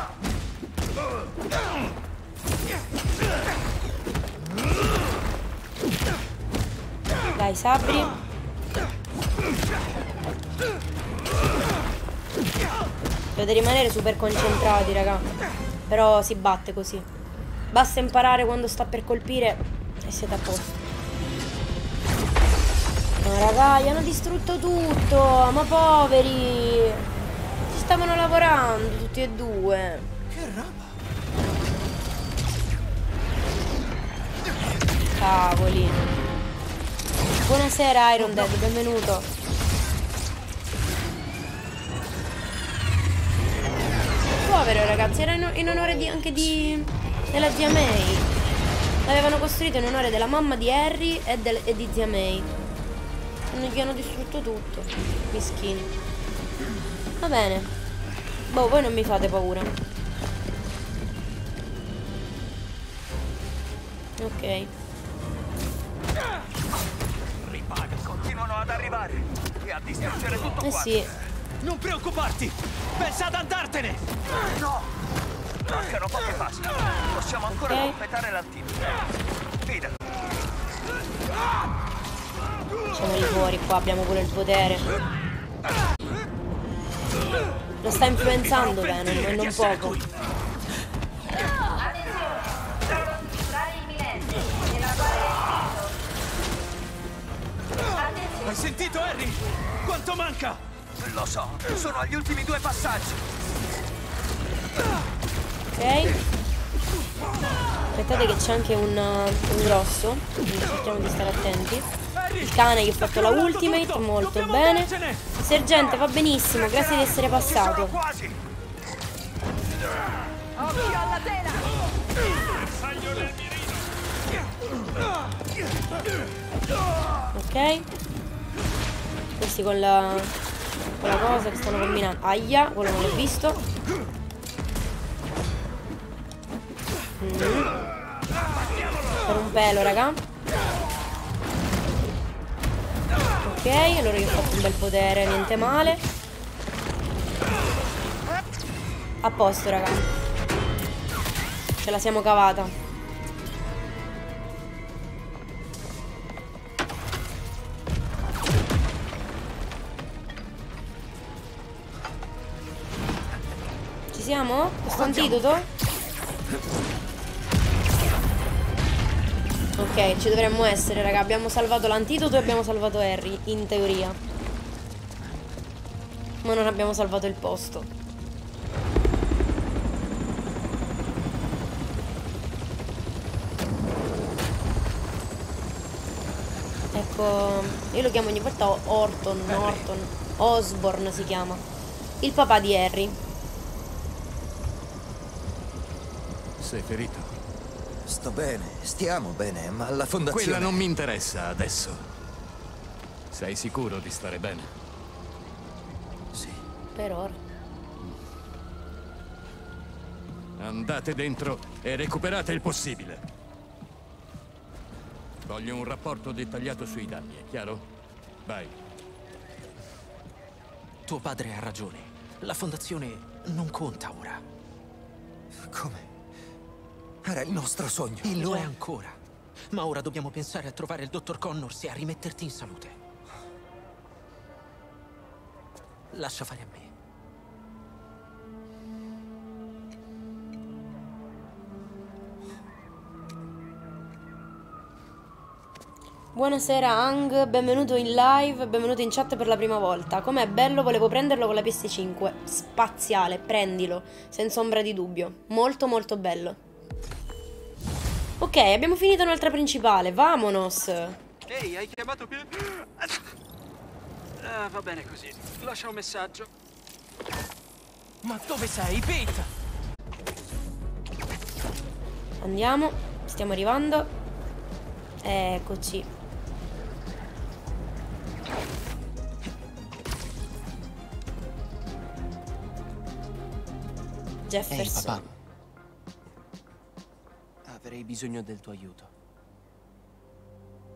Dai, sabri. Dovete rimanere super concentrati, raga. Però si batte così. Basta imparare quando sta per colpire e siete a posto. Ma raga, gli hanno distrutto tutto. Ma poveri. Ci stavano lavorando tutti e due. Cavoli. Buonasera Iron Dead, benvenuto. Povero ragazzi, era in, onore di- anche di, della zia May. L'avevano costruito in onore della mamma di Harry e, del- e di zia May. E gli hanno distrutto tutto. Mischini. Va bene. Boh, voi non mi fate paura. Ok. Arrivare e a distruggere tutto Eh quanto. sì. Non preoccuparti! Pensa ad andartene! No! Mancano poche fasi. Possiamo ancora Ok. completare l'antidoto. Fidati. Facciamoli fuori qua, abbiamo pure il potere. Lo sta influenzando Venom e non poco. Sentito, Harry? Quanto manca? Lo so, sono agli ultimi due passaggi. Ok. Aspettate che c'è anche un, uh, un grosso. Quindi cerchiamo di stare attenti. Il cane gli ho fatto la ultimate, molto bene. Sergente, va benissimo, grazie di essere passato. Occhio alla tela! Ok. Questi con la, con la cosa che stanno combinando. Aia, quello non l'ho visto. Mm. Per un pelo, raga. Ok, allora io ho fatto un bel potere, niente male. A posto, raga. Ce la siamo cavata. Siamo? Questo antidoto? Ok, ci dovremmo essere, raga. Abbiamo salvato l'antidoto e abbiamo salvato Harry, in teoria. Ma non abbiamo salvato il posto. Ecco, io lo chiamo ogni volta Orton, Norton, Osborne si chiama. Il papà di Harry. Sei ferito? Sto bene, stiamo bene, ma la fondazione... Quella non mi interessa adesso. Sei sicuro di stare bene? Sì. Per ora. Andate dentro e recuperate il possibile. Voglio un rapporto dettagliato sui danni, è chiaro? Vai. Tuo padre ha ragione. La fondazione non conta ora. Come? Era il nostro sogno. E lo è ancora. Ma ora dobbiamo pensare a trovare il dottor Connors e a rimetterti in salute. Lascia fare a me. Buonasera Ang, benvenuto in live, benvenuto in chat per la prima volta. Com'è bello, volevo prenderlo con la PS5. Spaziale, prendilo, senza ombra di dubbio. Molto molto bello. Ok, abbiamo finito un'altra principale, vamonos. Ehi, hai chiamato più... Ah, va bene così. Lascia un messaggio. Ma dove sei, Pete? Andiamo, stiamo arrivando. Eccoci. Jefferson. Ehi, papà. Avrei bisogno del tuo aiuto.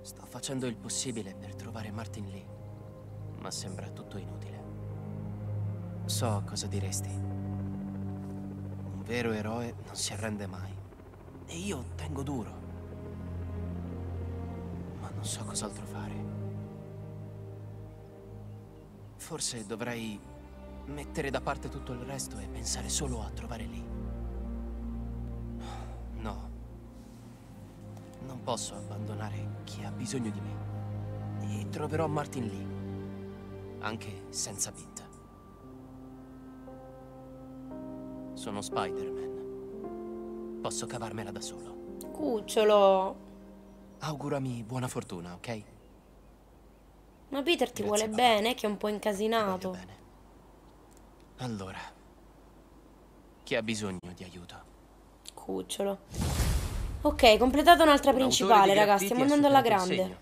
Sto facendo il possibile per trovare Martin Lee, ma sembra tutto inutile. So cosa diresti. Un vero eroe non si arrende mai. E io tengo duro. Ma non so cos'altro fare. Forse dovrei mettere da parte tutto il resto e pensare solo a trovare lì. Non posso abbandonare chi ha bisogno di me. E troverò Martin lì. Anche senza Bit. Sono Spider-Man. Posso cavarmela da solo. Cucciolo. Augurami buona fortuna, ok? Ma Peter ti vuole bene, che è un po' incasinato. Allora, chi ha bisogno di aiuto? Cucciolo. Ok, completata un'altra principale, di raga. graffiti Stiamo andando alla grande.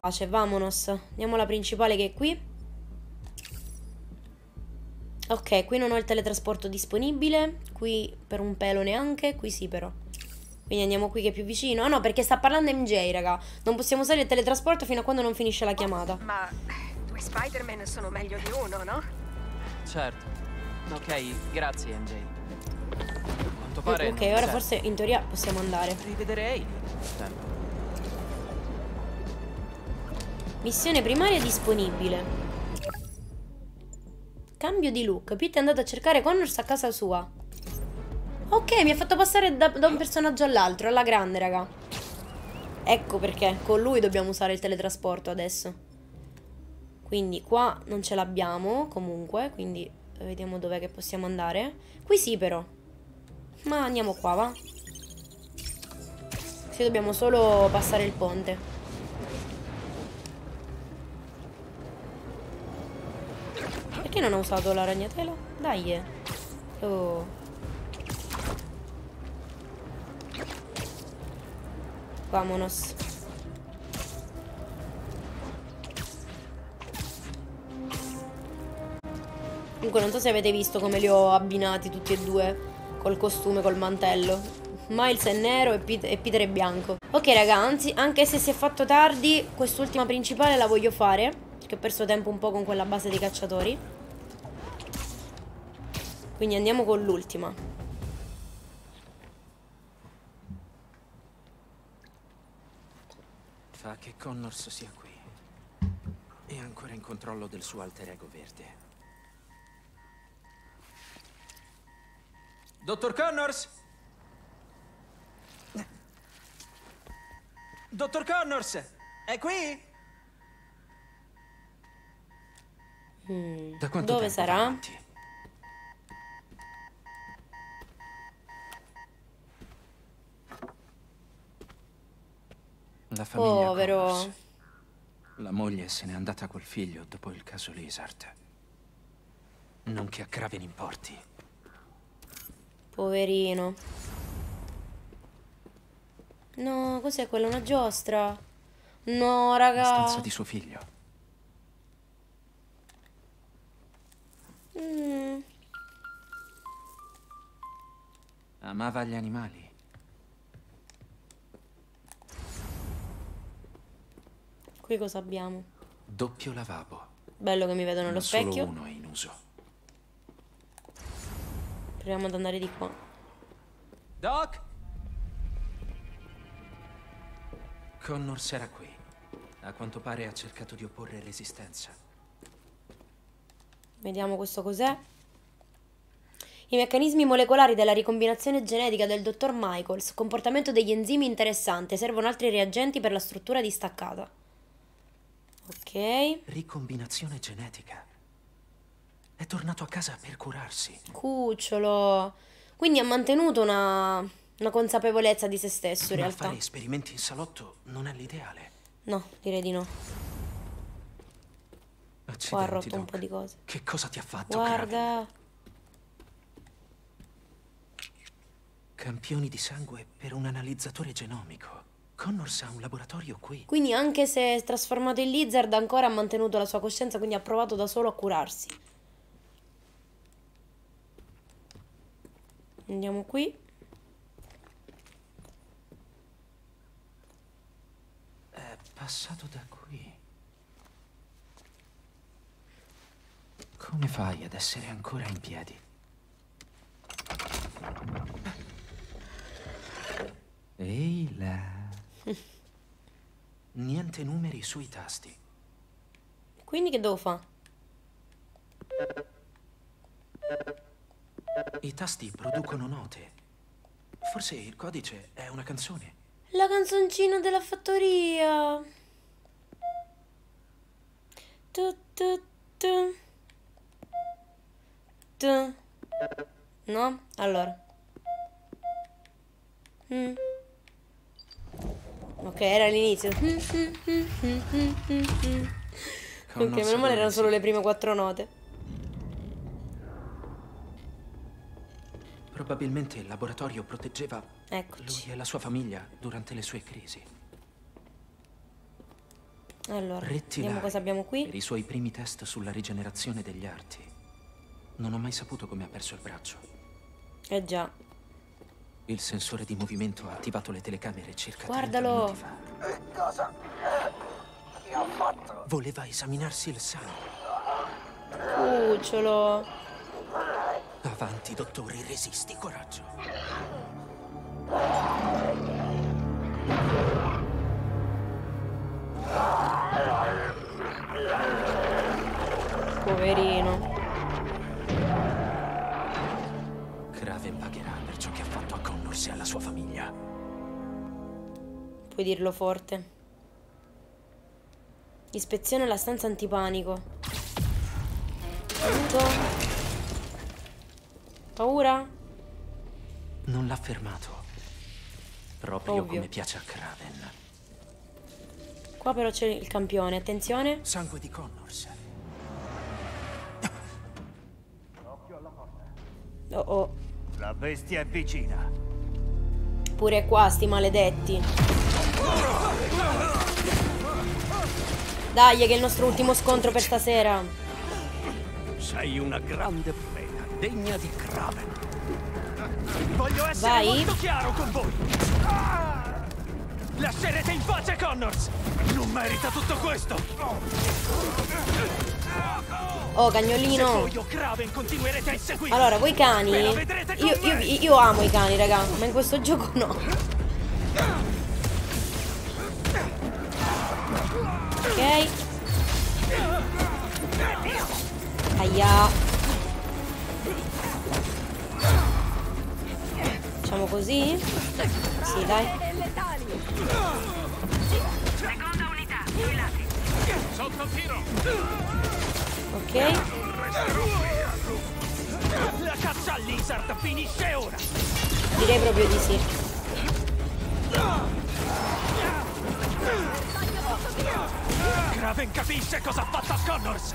Pace, vamonos. Andiamo alla principale che è qui. Ok, qui non ho il teletrasporto disponibile. Qui per un pelo neanche. Qui sì, però. Quindi andiamo qui che è più vicino. Ah no, perché sta parlando MJ, raga. Non possiamo usare il teletrasporto fino a quando non finisce la chiamata. Ma due Spider-Man sono meglio di uno, no? Certo. Ok, grazie MJ. Quanto pare ok, ora forse in teoria possiamo andare. Rivederei. Tempo. Missione primaria disponibile. Cambio di look. Pete è andato a cercare Connors a casa sua. Ok, mi ha fatto passare da, da un personaggio all'altro, alla grande, raga. Ecco perché, con lui dobbiamo usare il teletrasporto adesso. Quindi qua non ce l'abbiamo, comunque, quindi vediamo dov'è che possiamo andare. Qui sì, però. Ma andiamo qua, va? Sì, dobbiamo solo passare il ponte. Perché non ha usato la ragnatela? Dai. eh. Oh. Vamonos. Comunque non so se avete visto come li ho abbinati tutti e due col costume, col mantello. Miles è nero e, Pete- e Peter è bianco. Ok ragazzi, anche se si è fatto tardi, quest'ultima principale la voglio fare. Perché ho perso tempo un po' con quella base dei cacciatori. Quindi andiamo con l'ultima. Fa che Connors sia qui. È ancora in controllo del suo alter ego verde. Dottor Connors? Dottor Connors, è qui? Mm, Da quanto Dove sarà? va avanti? La famiglia Povero. Connors. La moglie se n'è andata col figlio dopo il caso Lizard. Non che a Craven importi. Poverino. No, cos'è quella? Una giostra? No, La raga. stanza di suo figlio. Mm, Amava gli animali. Qui cosa abbiamo? Doppio lavabo. Bello che mi vedo nello Non solo specchio. uno è in uso. Proviamo ad andare di qua. Doc? Connors era qui. A quanto pare ha cercato di opporre resistenza. Vediamo questo cos'è. I meccanismi molecolari della ricombinazione genetica del dottor Michaels. Comportamento degli enzimi interessante. Servono altri reagenti per la struttura distaccata. Ok. Ricombinazione genetica. È tornato a casa per curarsi. Cucciolo. Quindi ha mantenuto una, una consapevolezza di se stesso in Ma realtà. fare esperimenti in salotto non è l'ideale. No, direi di no. Accidenti, Qua ha rotto un Doc. po' di cose. Che cosa ti ha fatto, Craven? Guarda. Campioni di sangue per un analizzatore genomico. Connors ha un laboratorio qui. Quindi anche se è trasformato in lizard ancora ha mantenuto la sua coscienza, quindi ha provato da solo a curarsi. Andiamo qui. È passato da qui. Come fai ad essere ancora in piedi? Ehi là. [laughs] Niente numeri sui tasti. Quindi che devo fare? I tasti producono note. Forse il codice è una canzone. La canzoncina della fattoria. Tu, tu, tu. Tu. No? Allora. Mm. Ok, era all'inizio. ok, meno male erano solo le prime quattro note. Probabilmente il laboratorio proteggeva Eccoci. lui e la sua famiglia durante le sue crisi. Allora, Retti vediamo cosa abbiamo qui. Per i suoi primi test sulla rigenerazione degli arti. Non ho mai saputo come ha perso il braccio. Eh già. Il sensore di movimento ha attivato le telecamere circa 30 Guardalo. minuti fa. Cosa? Che ho fatto? Voleva esaminarsi il sangue. Cucciolo. Avanti, dottore, resisti, coraggio. Poverino. Craven pagherà per ciò che ha fatto a Connors e alla sua famiglia. Puoi dirlo forte. Ispezione alla stanza antipanico. Aiuto. Paura? Non l'ha fermato. Proprio Ovvio. come piace a Craven. Qua però c'è il campione, attenzione. Sangue di Connors. Oh oh. La bestia è vicina. Pure qua sti maledetti. Dai, che è il nostro ultimo scontro per stasera. Sei una grande preda, degna di Kraven. Voglio essere Vai. molto chiaro con voi. Ah! Lascerete in pace Connors! Non merita tutto questo! Oh, cagnolino. voi o Kraven! Allora, voi cani. Io, io, io amo i cani, raga. Ma in questo gioco no. Ok. Aia. Così? Sì, dai. Seconda unità, sui lati. Sotto tiro! Ok. La caccia al lizard finisce ora! Direi proprio di sì. Kraven capisce cosa ha fatto a Connors!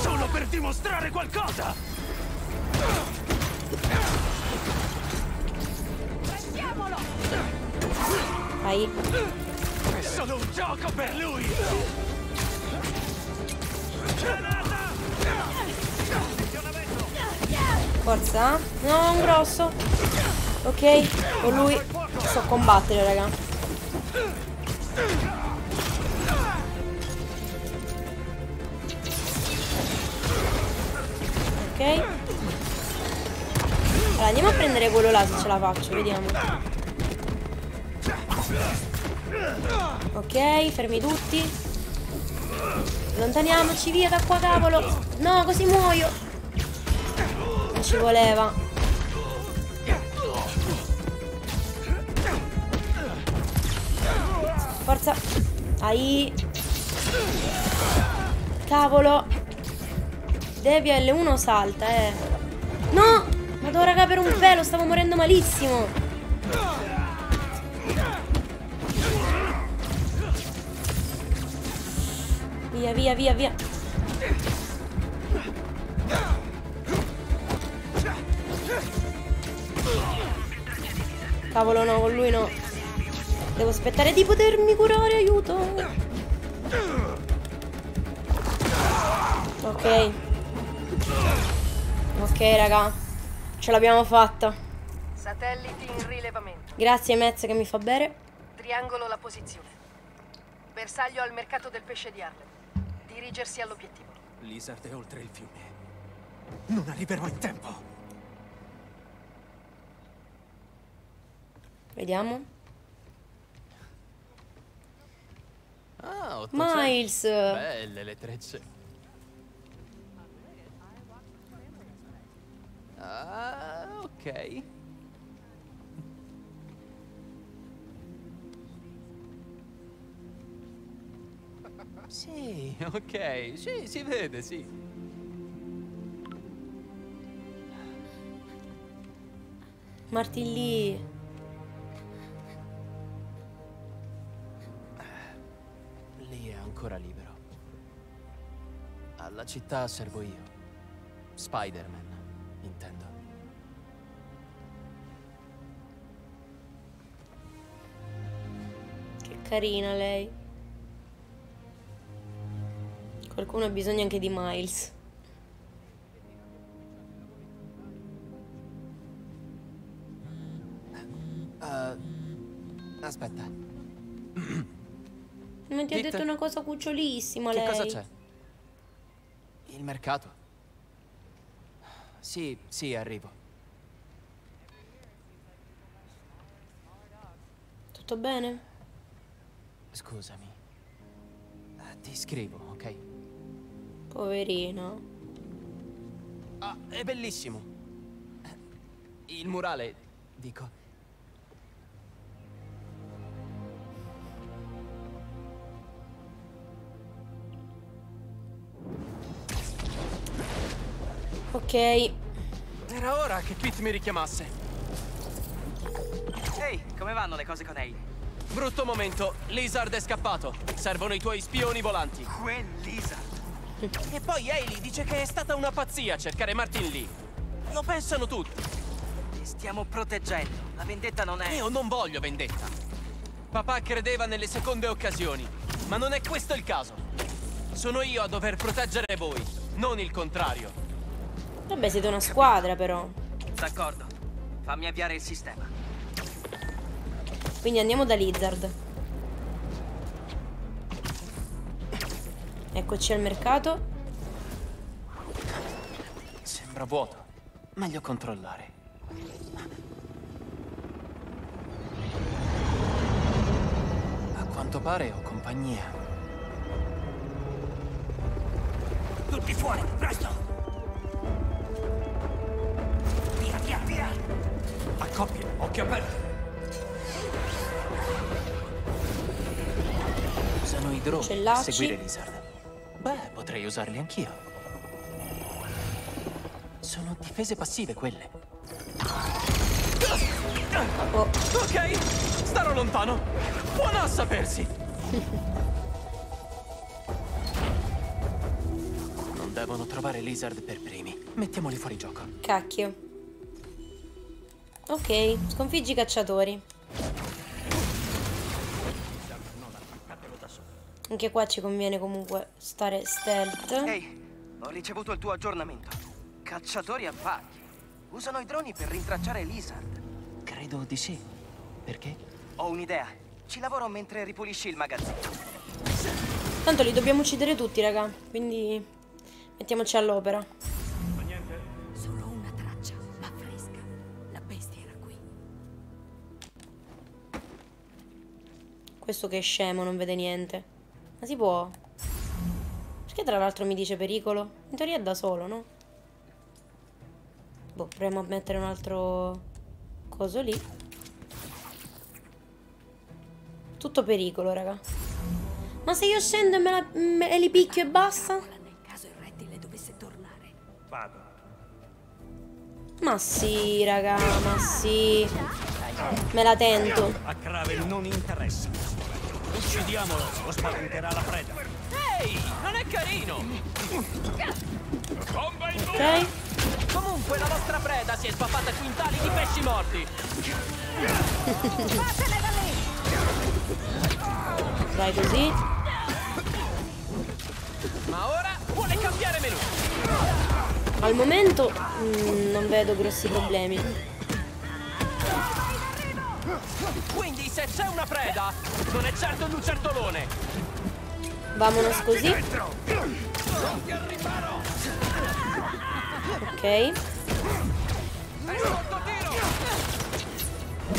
Solo per dimostrare qualcosa! Vai. È solo un gioco per lui! Forza. No, un grosso. Ok. Con lui so combattere, raga. Ok. Allora, andiamo a prendere quello là se ce la faccio, vediamo. Ok, fermi tutti. Allontaniamoci via da qua, cavolo. No, così muoio. Non ci voleva. Forza. Ai. Cavolo. Devi L1 salta, eh. No! Madonna, raga, per un pelo, stavo morendo malissimo. Via, via, via, via. Cavolo, no, con lui no. Devo aspettare di potermi curare, aiuto. Ok. Ok, raga. Ce l'abbiamo fatta. Satelliti in rilevamento. Grazie, Mezz, che mi fa bere. Triangolo la posizione. Bersaglio al mercato del pesce di Harlem. Dirigersi all'obiettivo. Lizard è oltre il fiume. Non arriverò in tempo. Vediamo. Ah, 800. Miles. Belle le trecce. Ah, ok. Sì, [laughs] ok. Sì, si vede, sì. Martin Lee. Lì è ancora libero. Alla città servo io. Spider-Man, intendo. Che carina lei. Qualcuno ha bisogno anche di Miles. Uh, aspetta. Ma ti ha Dick? detto una cosa cucciolissima Che lei. cosa c'è? Il mercato. Sì, sì, arrivo. Tutto bene? Scusami. Eh, Ti scrivo, ok? Poverino. Ah, è bellissimo. Il murale, dico. Ok. Era ora che Pete mi richiamasse. Ehi, come vanno le cose con Ailey? Brutto momento. Lizard è scappato. Servono i tuoi spioni volanti. Quel Lizard. E poi Ailey dice che è stata una pazzia cercare Martin Lee. Lo pensano tutti. Ti stiamo proteggendo. La vendetta non è... Io non voglio vendetta. Papà credeva nelle seconde occasioni, ma non è questo il caso. Sono io a dover proteggere voi, non il contrario. Vabbè, siete una squadra però. D'accordo. Fammi avviare il sistema. Quindi andiamo da Lizard. Eccoci al mercato. Sembra vuoto. Meglio controllare. A quanto pare ho compagnia. Tutti fuori, presto! coppie, occhi aperti. Usano i droni per seguire Lizard. Beh, potrei usarli anch'io. Sono difese passive quelle. Ok, starò lontano. Buona a sapersi. Non devono trovare Lizard per primi. Mettiamoli fuori gioco. Cacchio. Ok, sconfiggi i cacciatori. Anche qua ci conviene comunque stare stealth. Ehi, ho ricevuto il tuo aggiornamento. Cacciatori a. Usano i droni per rintracciare Lizard. Credo di sì. Perché? Ho un'idea. Ci lavoro mentre ripulisci il magazzino. Tanto li dobbiamo uccidere tutti, raga. Quindi mettiamoci all'opera. Solo una traccia, ma fresca. La bestia era qui. Questo che è scemo, non vede niente. Ma si può? Perché tra l'altro mi dice pericolo? In teoria è da solo, no? Boh, proviamo a mettere un altro coso lì. Tutto pericolo, raga. Ma se io scendo e me, la- me li picchio e basta? Nel caso il rettile dovesse tornare. Vado. Ma sì, raga, ma sì. Me la tento. A Kraven non interessa. Uccidiamolo o spaventerà la preda. Ehi, non è carino. Ok? Comunque la vostra preda si è sbaffata quintali di pesci morti. Vai così. Ma ora vuole cambiare menù. Al momento mm, non vedo grossi problemi. Quindi se c'è una preda, non è certo il lucertolone. Vamonos così. Ok.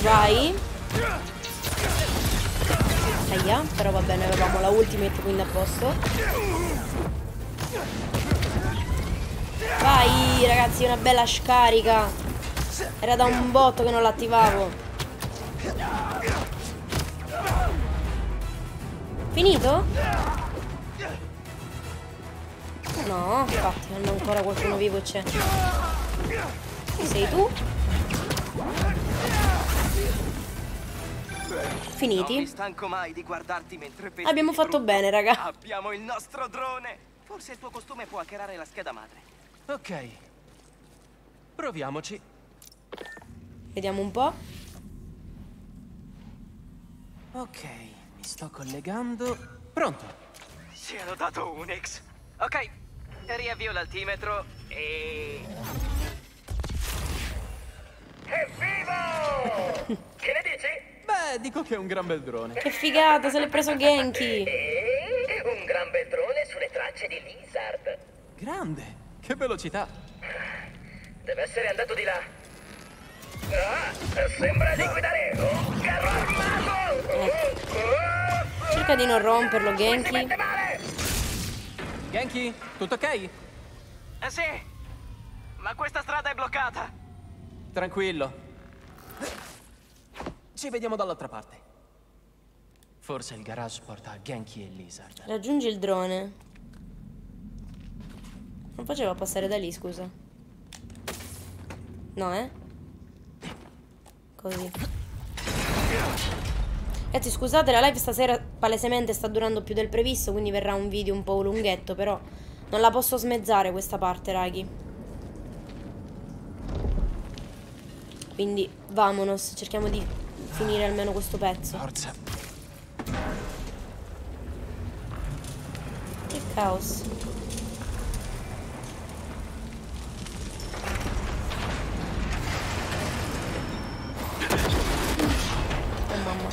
Vai. Aia, però va bene, avevamo la ultimate quindi a posto. Vai ragazzi, una bella scarica. Era da un botto che non l'attivavo. Finito? No, infatti, hanno ancora qualcuno vivo c'è. Chi sei tu? Non Finiti? mi stanco mai di guardarti mentre peschi. Abbiamo fatto bene, raga. Abbiamo il nostro drone. Forse il tuo costume può hackerare la scheda madre. Ok. Proviamoci. Vediamo un po'. Ok, mi sto collegando. Pronto? Si è notato Unix. Ok, riavvio l'altimetro e... Evvivo! [laughs] che ne dici? Beh, dico che è un gran bel drone. Che figata, se l'è preso Genki. [laughs] Un gran bel drone sulle tracce di Lizard. Grande! Che velocità! Deve essere andato di là. Ah, sembra di guidare un carro armato! Cerca di non romperlo, Genki. Genki, tutto ok? Eh sì, ma questa strada è bloccata. Tranquillo. Ci vediamo dall'altra parte. Forse il garage porta a Genki e Lizard. Raggiungi il drone. Non faceva passare da lì, scusa. No, eh? Così. Ragazzi, scusate, la live stasera palesemente sta durando più del previsto, quindi verrà un video un po' lunghetto, però non la posso smezzare questa parte, raghi. Quindi, vamonos, cerchiamo di finire almeno questo pezzo. Forza. Che caos. Oh mamma.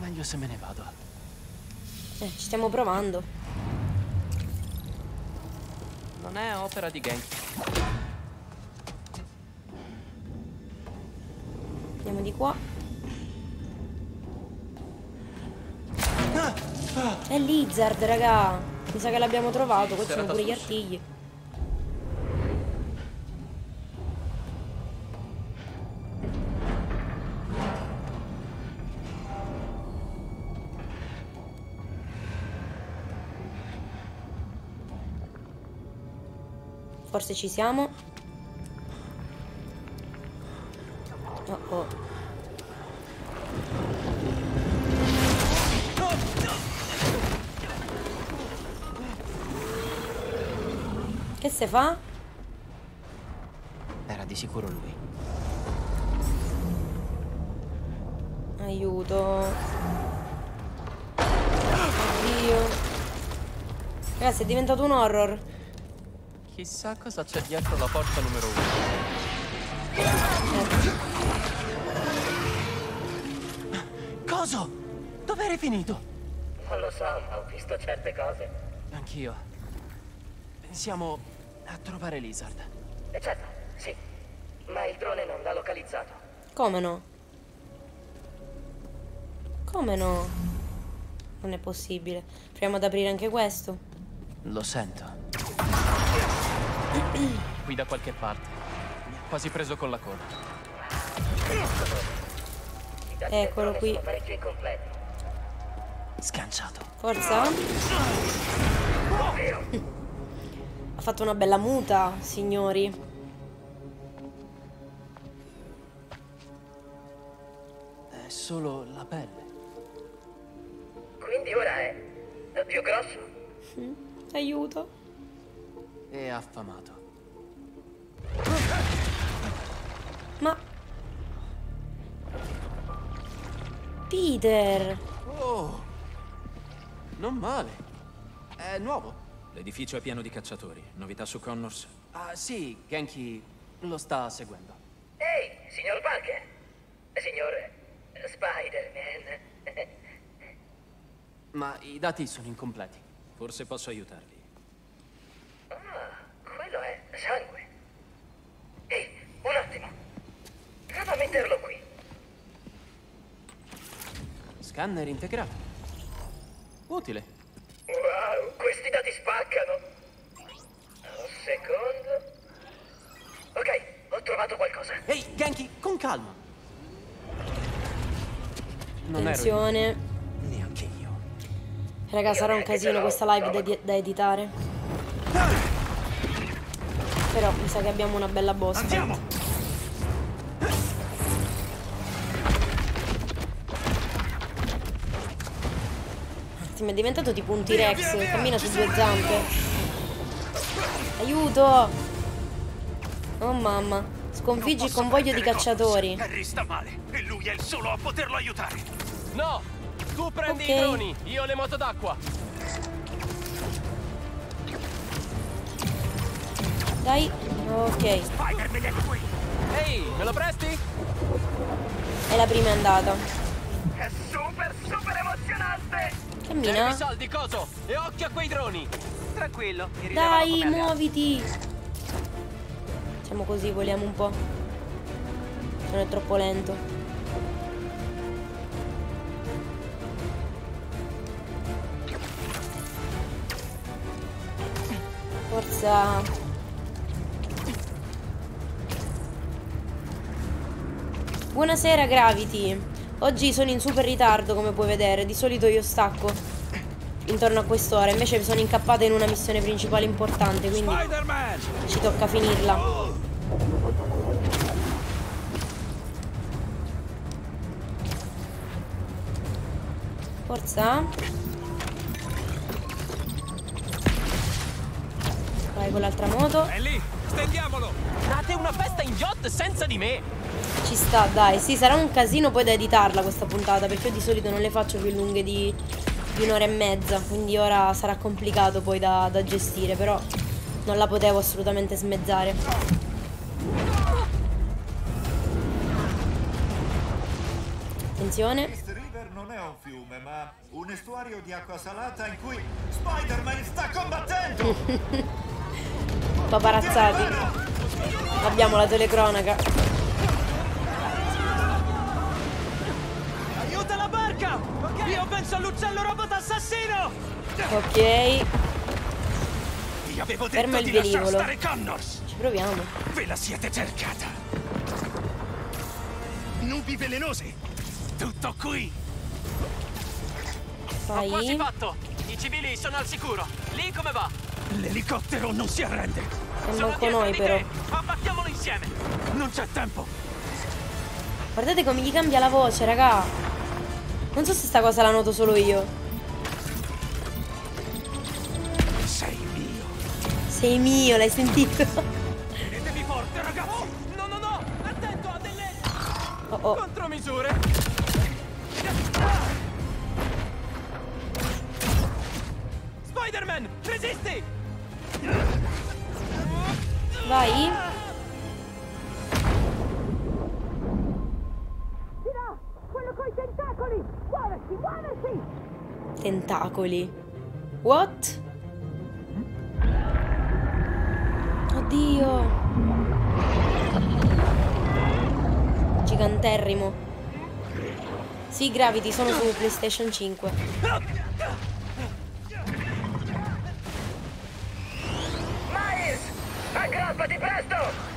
Meglio se me ne vado. Eh, ci stiamo provando. Non è opera di Genki. Andiamo di qua. È Lizard, raga. Mi sa che l'abbiamo trovato. Questi sono pure gli artigli. Forse ci siamo. Oh oh. Che se fa? Era di sicuro lui. Aiuto. Oddio. Ragazzi, è diventato un horror. Chissà cosa c'è dietro la porta numero uno. Coso? Dove eri finito? Non lo so, ma ho visto certe cose. Anch'io. Pensiamo a trovare Lizard. E certo, sì. Ma il drone non l'ha localizzato. Come no? Come no? Non è possibile. Proviamo ad aprire anche questo. Lo sento. Qui da qualche parte. Mi ha quasi preso con la coda. Eccolo qui. Sganciato. Forza. Ha fatto una bella muta, signori. È solo la pelle. Quindi ora è più grosso. Aiuto. E affamato. Ma... Peter! Oh! Non male. È nuovo. L'edificio è pieno di cacciatori. Novità su Connors? Ah, sì, Genki lo sta seguendo. Ehi, signor Parker. Signor Spider-Man. Ma i dati sono incompleti. Forse posso aiutarvi. Ah, quello è sangue. Ehi, un attimo. Prova a metterlo qui. Scanner integrato. Utile. Wow, questi dati spaccano. Un secondo. Ok, ho trovato qualcosa. Ehi, Genki, con calma. Non ero io. Attenzione. Neanche io. Raga, sarà un casino questa live da, da editare. Però mi sa che abbiamo una bella boss. Andiamo! Mi è diventato tipo un T-Rex, cammina su due zampe. Aiuto! Oh mamma, sconfiggi il convoglio di cacciatori. Harry sta male e lui è il solo a poterlo aiutare. No! Tu prendi Ok. i droni, io le moto d'acqua. Dai, ok. È. Ehi, me lo presti? E la prima è andata. Cammina. soldi, coso! E occhio a quei droni! Tranquillo, Dai, muoviti. Facciamo così, voliamo un po'. Non è troppo lento. Forza. Buonasera Gravity. Oggi sono in super ritardo come puoi vedere, di solito io stacco intorno a quest'ora, invece sono incappata in una missione principale importante, quindi ci tocca finirla. Forza. Vai con l'altra moto. È lì, stendiamolo! Date una festa in yacht senza di me! Ci sta, dai. Sì, sarà un casino poi da editarla questa puntata, perché io di solito non le faccio più lunghe di, di un'ora e mezza, quindi ora sarà complicato poi da, da gestire, però non la potevo assolutamente smezzare. Attenzione. Non è un fiume, ma un estuario di acqua salata in cui Spider-Man sta combattendo! [laughs] Paparazzati. Abbiamo la telecronaca. Io penso all'uccello robot assassino! Ok. Vi avevo detto Ferma il di lasciar velivolo. stare Connors! Ci proviamo. Ve la siete cercata! Nubi velenose! Tutto qui! Ho quasi fatto! I civili sono al sicuro! Lì come va? L'elicottero non si arrende! E manco noi però. Abbattiamolo insieme! Non c'è tempo! Guardate come gli cambia la voce, raga. Non so se sta cosa la noto solo io. Sei mio. Sei mio, l'hai sentito? Tenetevi forte, ragazzi! No, no, no! Attento a delle Oh oh. contromisure! Spider-Man, resisti! Vai. Quello coi tentacoli! Muoversi, muoversi! Tentacoli. What? Oddio. Giganterrimo. Sì, Gravity, sono su PlayStation 5. Miles! Aggrappati presto!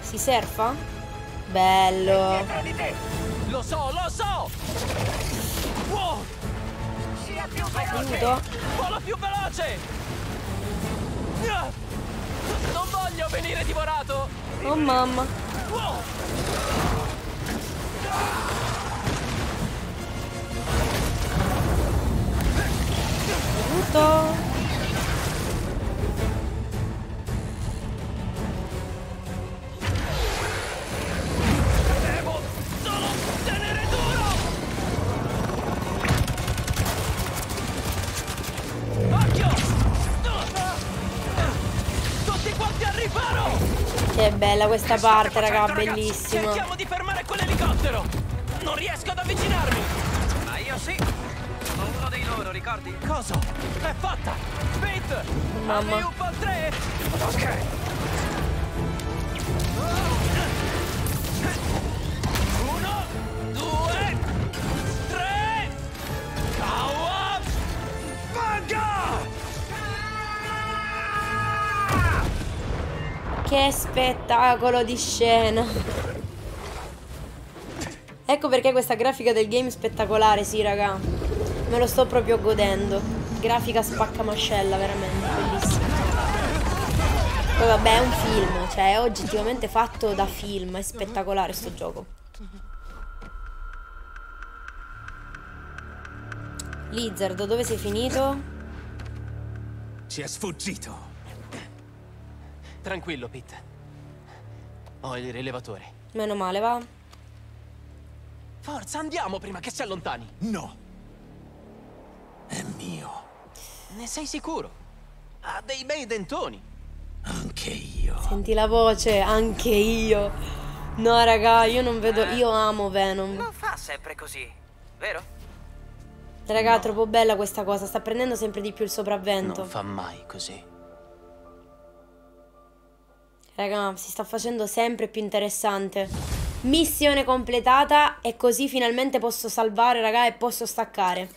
Si surfa? Bello. Lo so, lo so! Wow! Aiuto. Volo più veloce! Non voglio venire divorato! Oh mamma. Wow! Aiuto. Bella questa parte, raga, bellissima. Cerchiamo di fermare quell'elicottero! Non riesco ad avvicinarmi! Ma io sì! Sono uno dei loro, ricordi? Cosa? È fatta! Pete! Mamma. Ok. Che spettacolo di scena. Ecco perché questa grafica del game è spettacolare, sì, raga. Me lo sto proprio godendo. Grafica spacca mascella, veramente, bellissima. Poi vabbè, è un film, cioè è oggettivamente fatto da film, è spettacolare sto gioco. Lizard, dove sei finito? Ci è sfuggito. Tranquillo, Pete. Ho il rilevatore. Meno male, va. Forza, andiamo prima che si allontani. No. È mio. Ne sei sicuro? Ha dei bei dentoni. Anche io. Senti la voce, anche io. No, raga, io non vedo. Io amo Venom. Non fa sempre così, vero? Raga, è troppo bella questa cosa. Sta prendendo sempre di più il sopravvento. Non fa mai così. Raga, si sta facendo sempre più interessante. Missione completata e così finalmente posso salvare, raga, e posso staccare.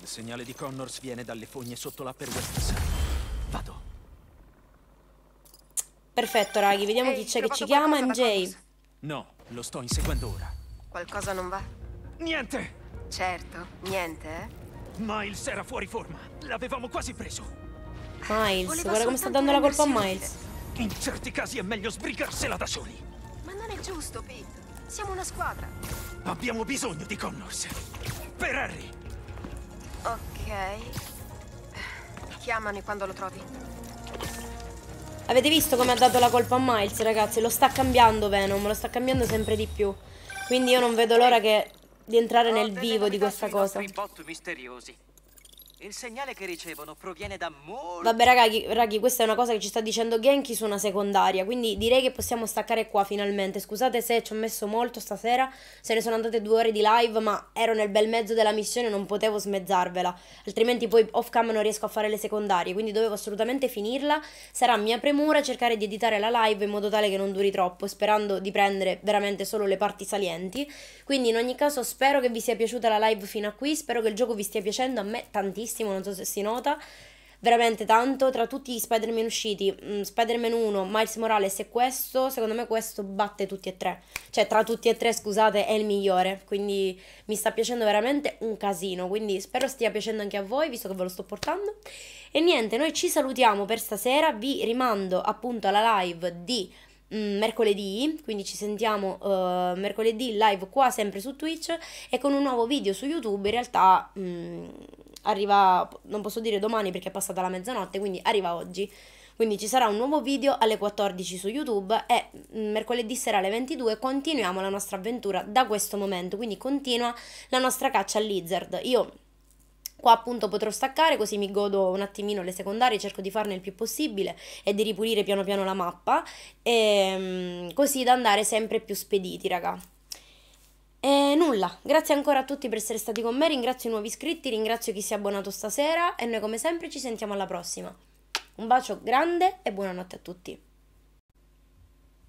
Il segnale di Connors viene dalle fogne sotto l'Upper West Side. Vado. Perfetto, raghi, vediamo chi c'è che ci chiama. MJ. No, lo sto inseguendo ora. Qualcosa non va? Niente! Certo, niente, eh? Miles era fuori forma. L'avevamo quasi preso. Miles, Voleva guarda come sta dando la colpa a Miles. In certi casi è meglio sbrigarsela da soli. Ma non è giusto, Pete. Siamo una squadra. Abbiamo bisogno di Connors. Per Harry. Ok. Chiamami quando lo trovi. Avete visto come ha dato la colpa a Miles, ragazzi? Lo sta cambiando Venom, lo sta cambiando sempre di più. Quindi io non vedo l'ora che di entrare nel vivo di questa cosa. Bot misteriosi. Il segnale che ricevono proviene da molto... Vabbè ragazzi, ragazzi, questa è una cosa che ci sta dicendo Genki su una secondaria, quindi direi che possiamo staccare qua finalmente. Scusate se ci ho messo molto stasera, se ne sono andate due ore di live, ma ero nel bel mezzo della missione, non potevo smezzarvela, altrimenti poi off cam non riesco a fare le secondarie, quindi dovevo assolutamente finirla. Sarà mia premura cercare di editare la live in modo tale che non duri troppo, sperando di prendere veramente solo le parti salienti. Quindi in ogni caso spero che vi sia piaciuta la live fino a qui, spero che il gioco vi stia piacendo, a me tantissimo, non so se si nota. veramente tanto tra tutti gli Spider-Man usciti, mm, Spider-Man 1, Miles Morales e questo, secondo me questo batte tutti e tre. Cioè tra tutti e tre, scusate, è il migliore, quindi mi sta piacendo veramente un casino, quindi spero stia piacendo anche a voi, visto che ve lo sto portando. E niente, noi ci salutiamo per stasera, vi rimando appunto alla live di mm, mercoledì, quindi ci sentiamo uh, mercoledì live qua sempre su Twitch e con un nuovo video su YouTube, in realtà mm, arriva, non posso dire domani perché è passata la mezzanotte, quindi arriva oggi. Quindi ci sarà un nuovo video alle 14 su YouTube e mm, mercoledì sera alle 22 continuiamo la nostra avventura da questo momento, quindi continua la nostra caccia al lizard. Io Qua appunto potrò staccare così mi godo un attimino le secondarie, cerco di farne il più possibile e di ripulire piano piano la mappa, e, mm, così da andare sempre più spediti, raga. E nulla, grazie ancora a tutti per essere stati con me, ringrazio i nuovi iscritti, ringrazio chi si è abbonato stasera e noi come sempre ci sentiamo alla prossima. Un bacio grande e buonanotte a tutti.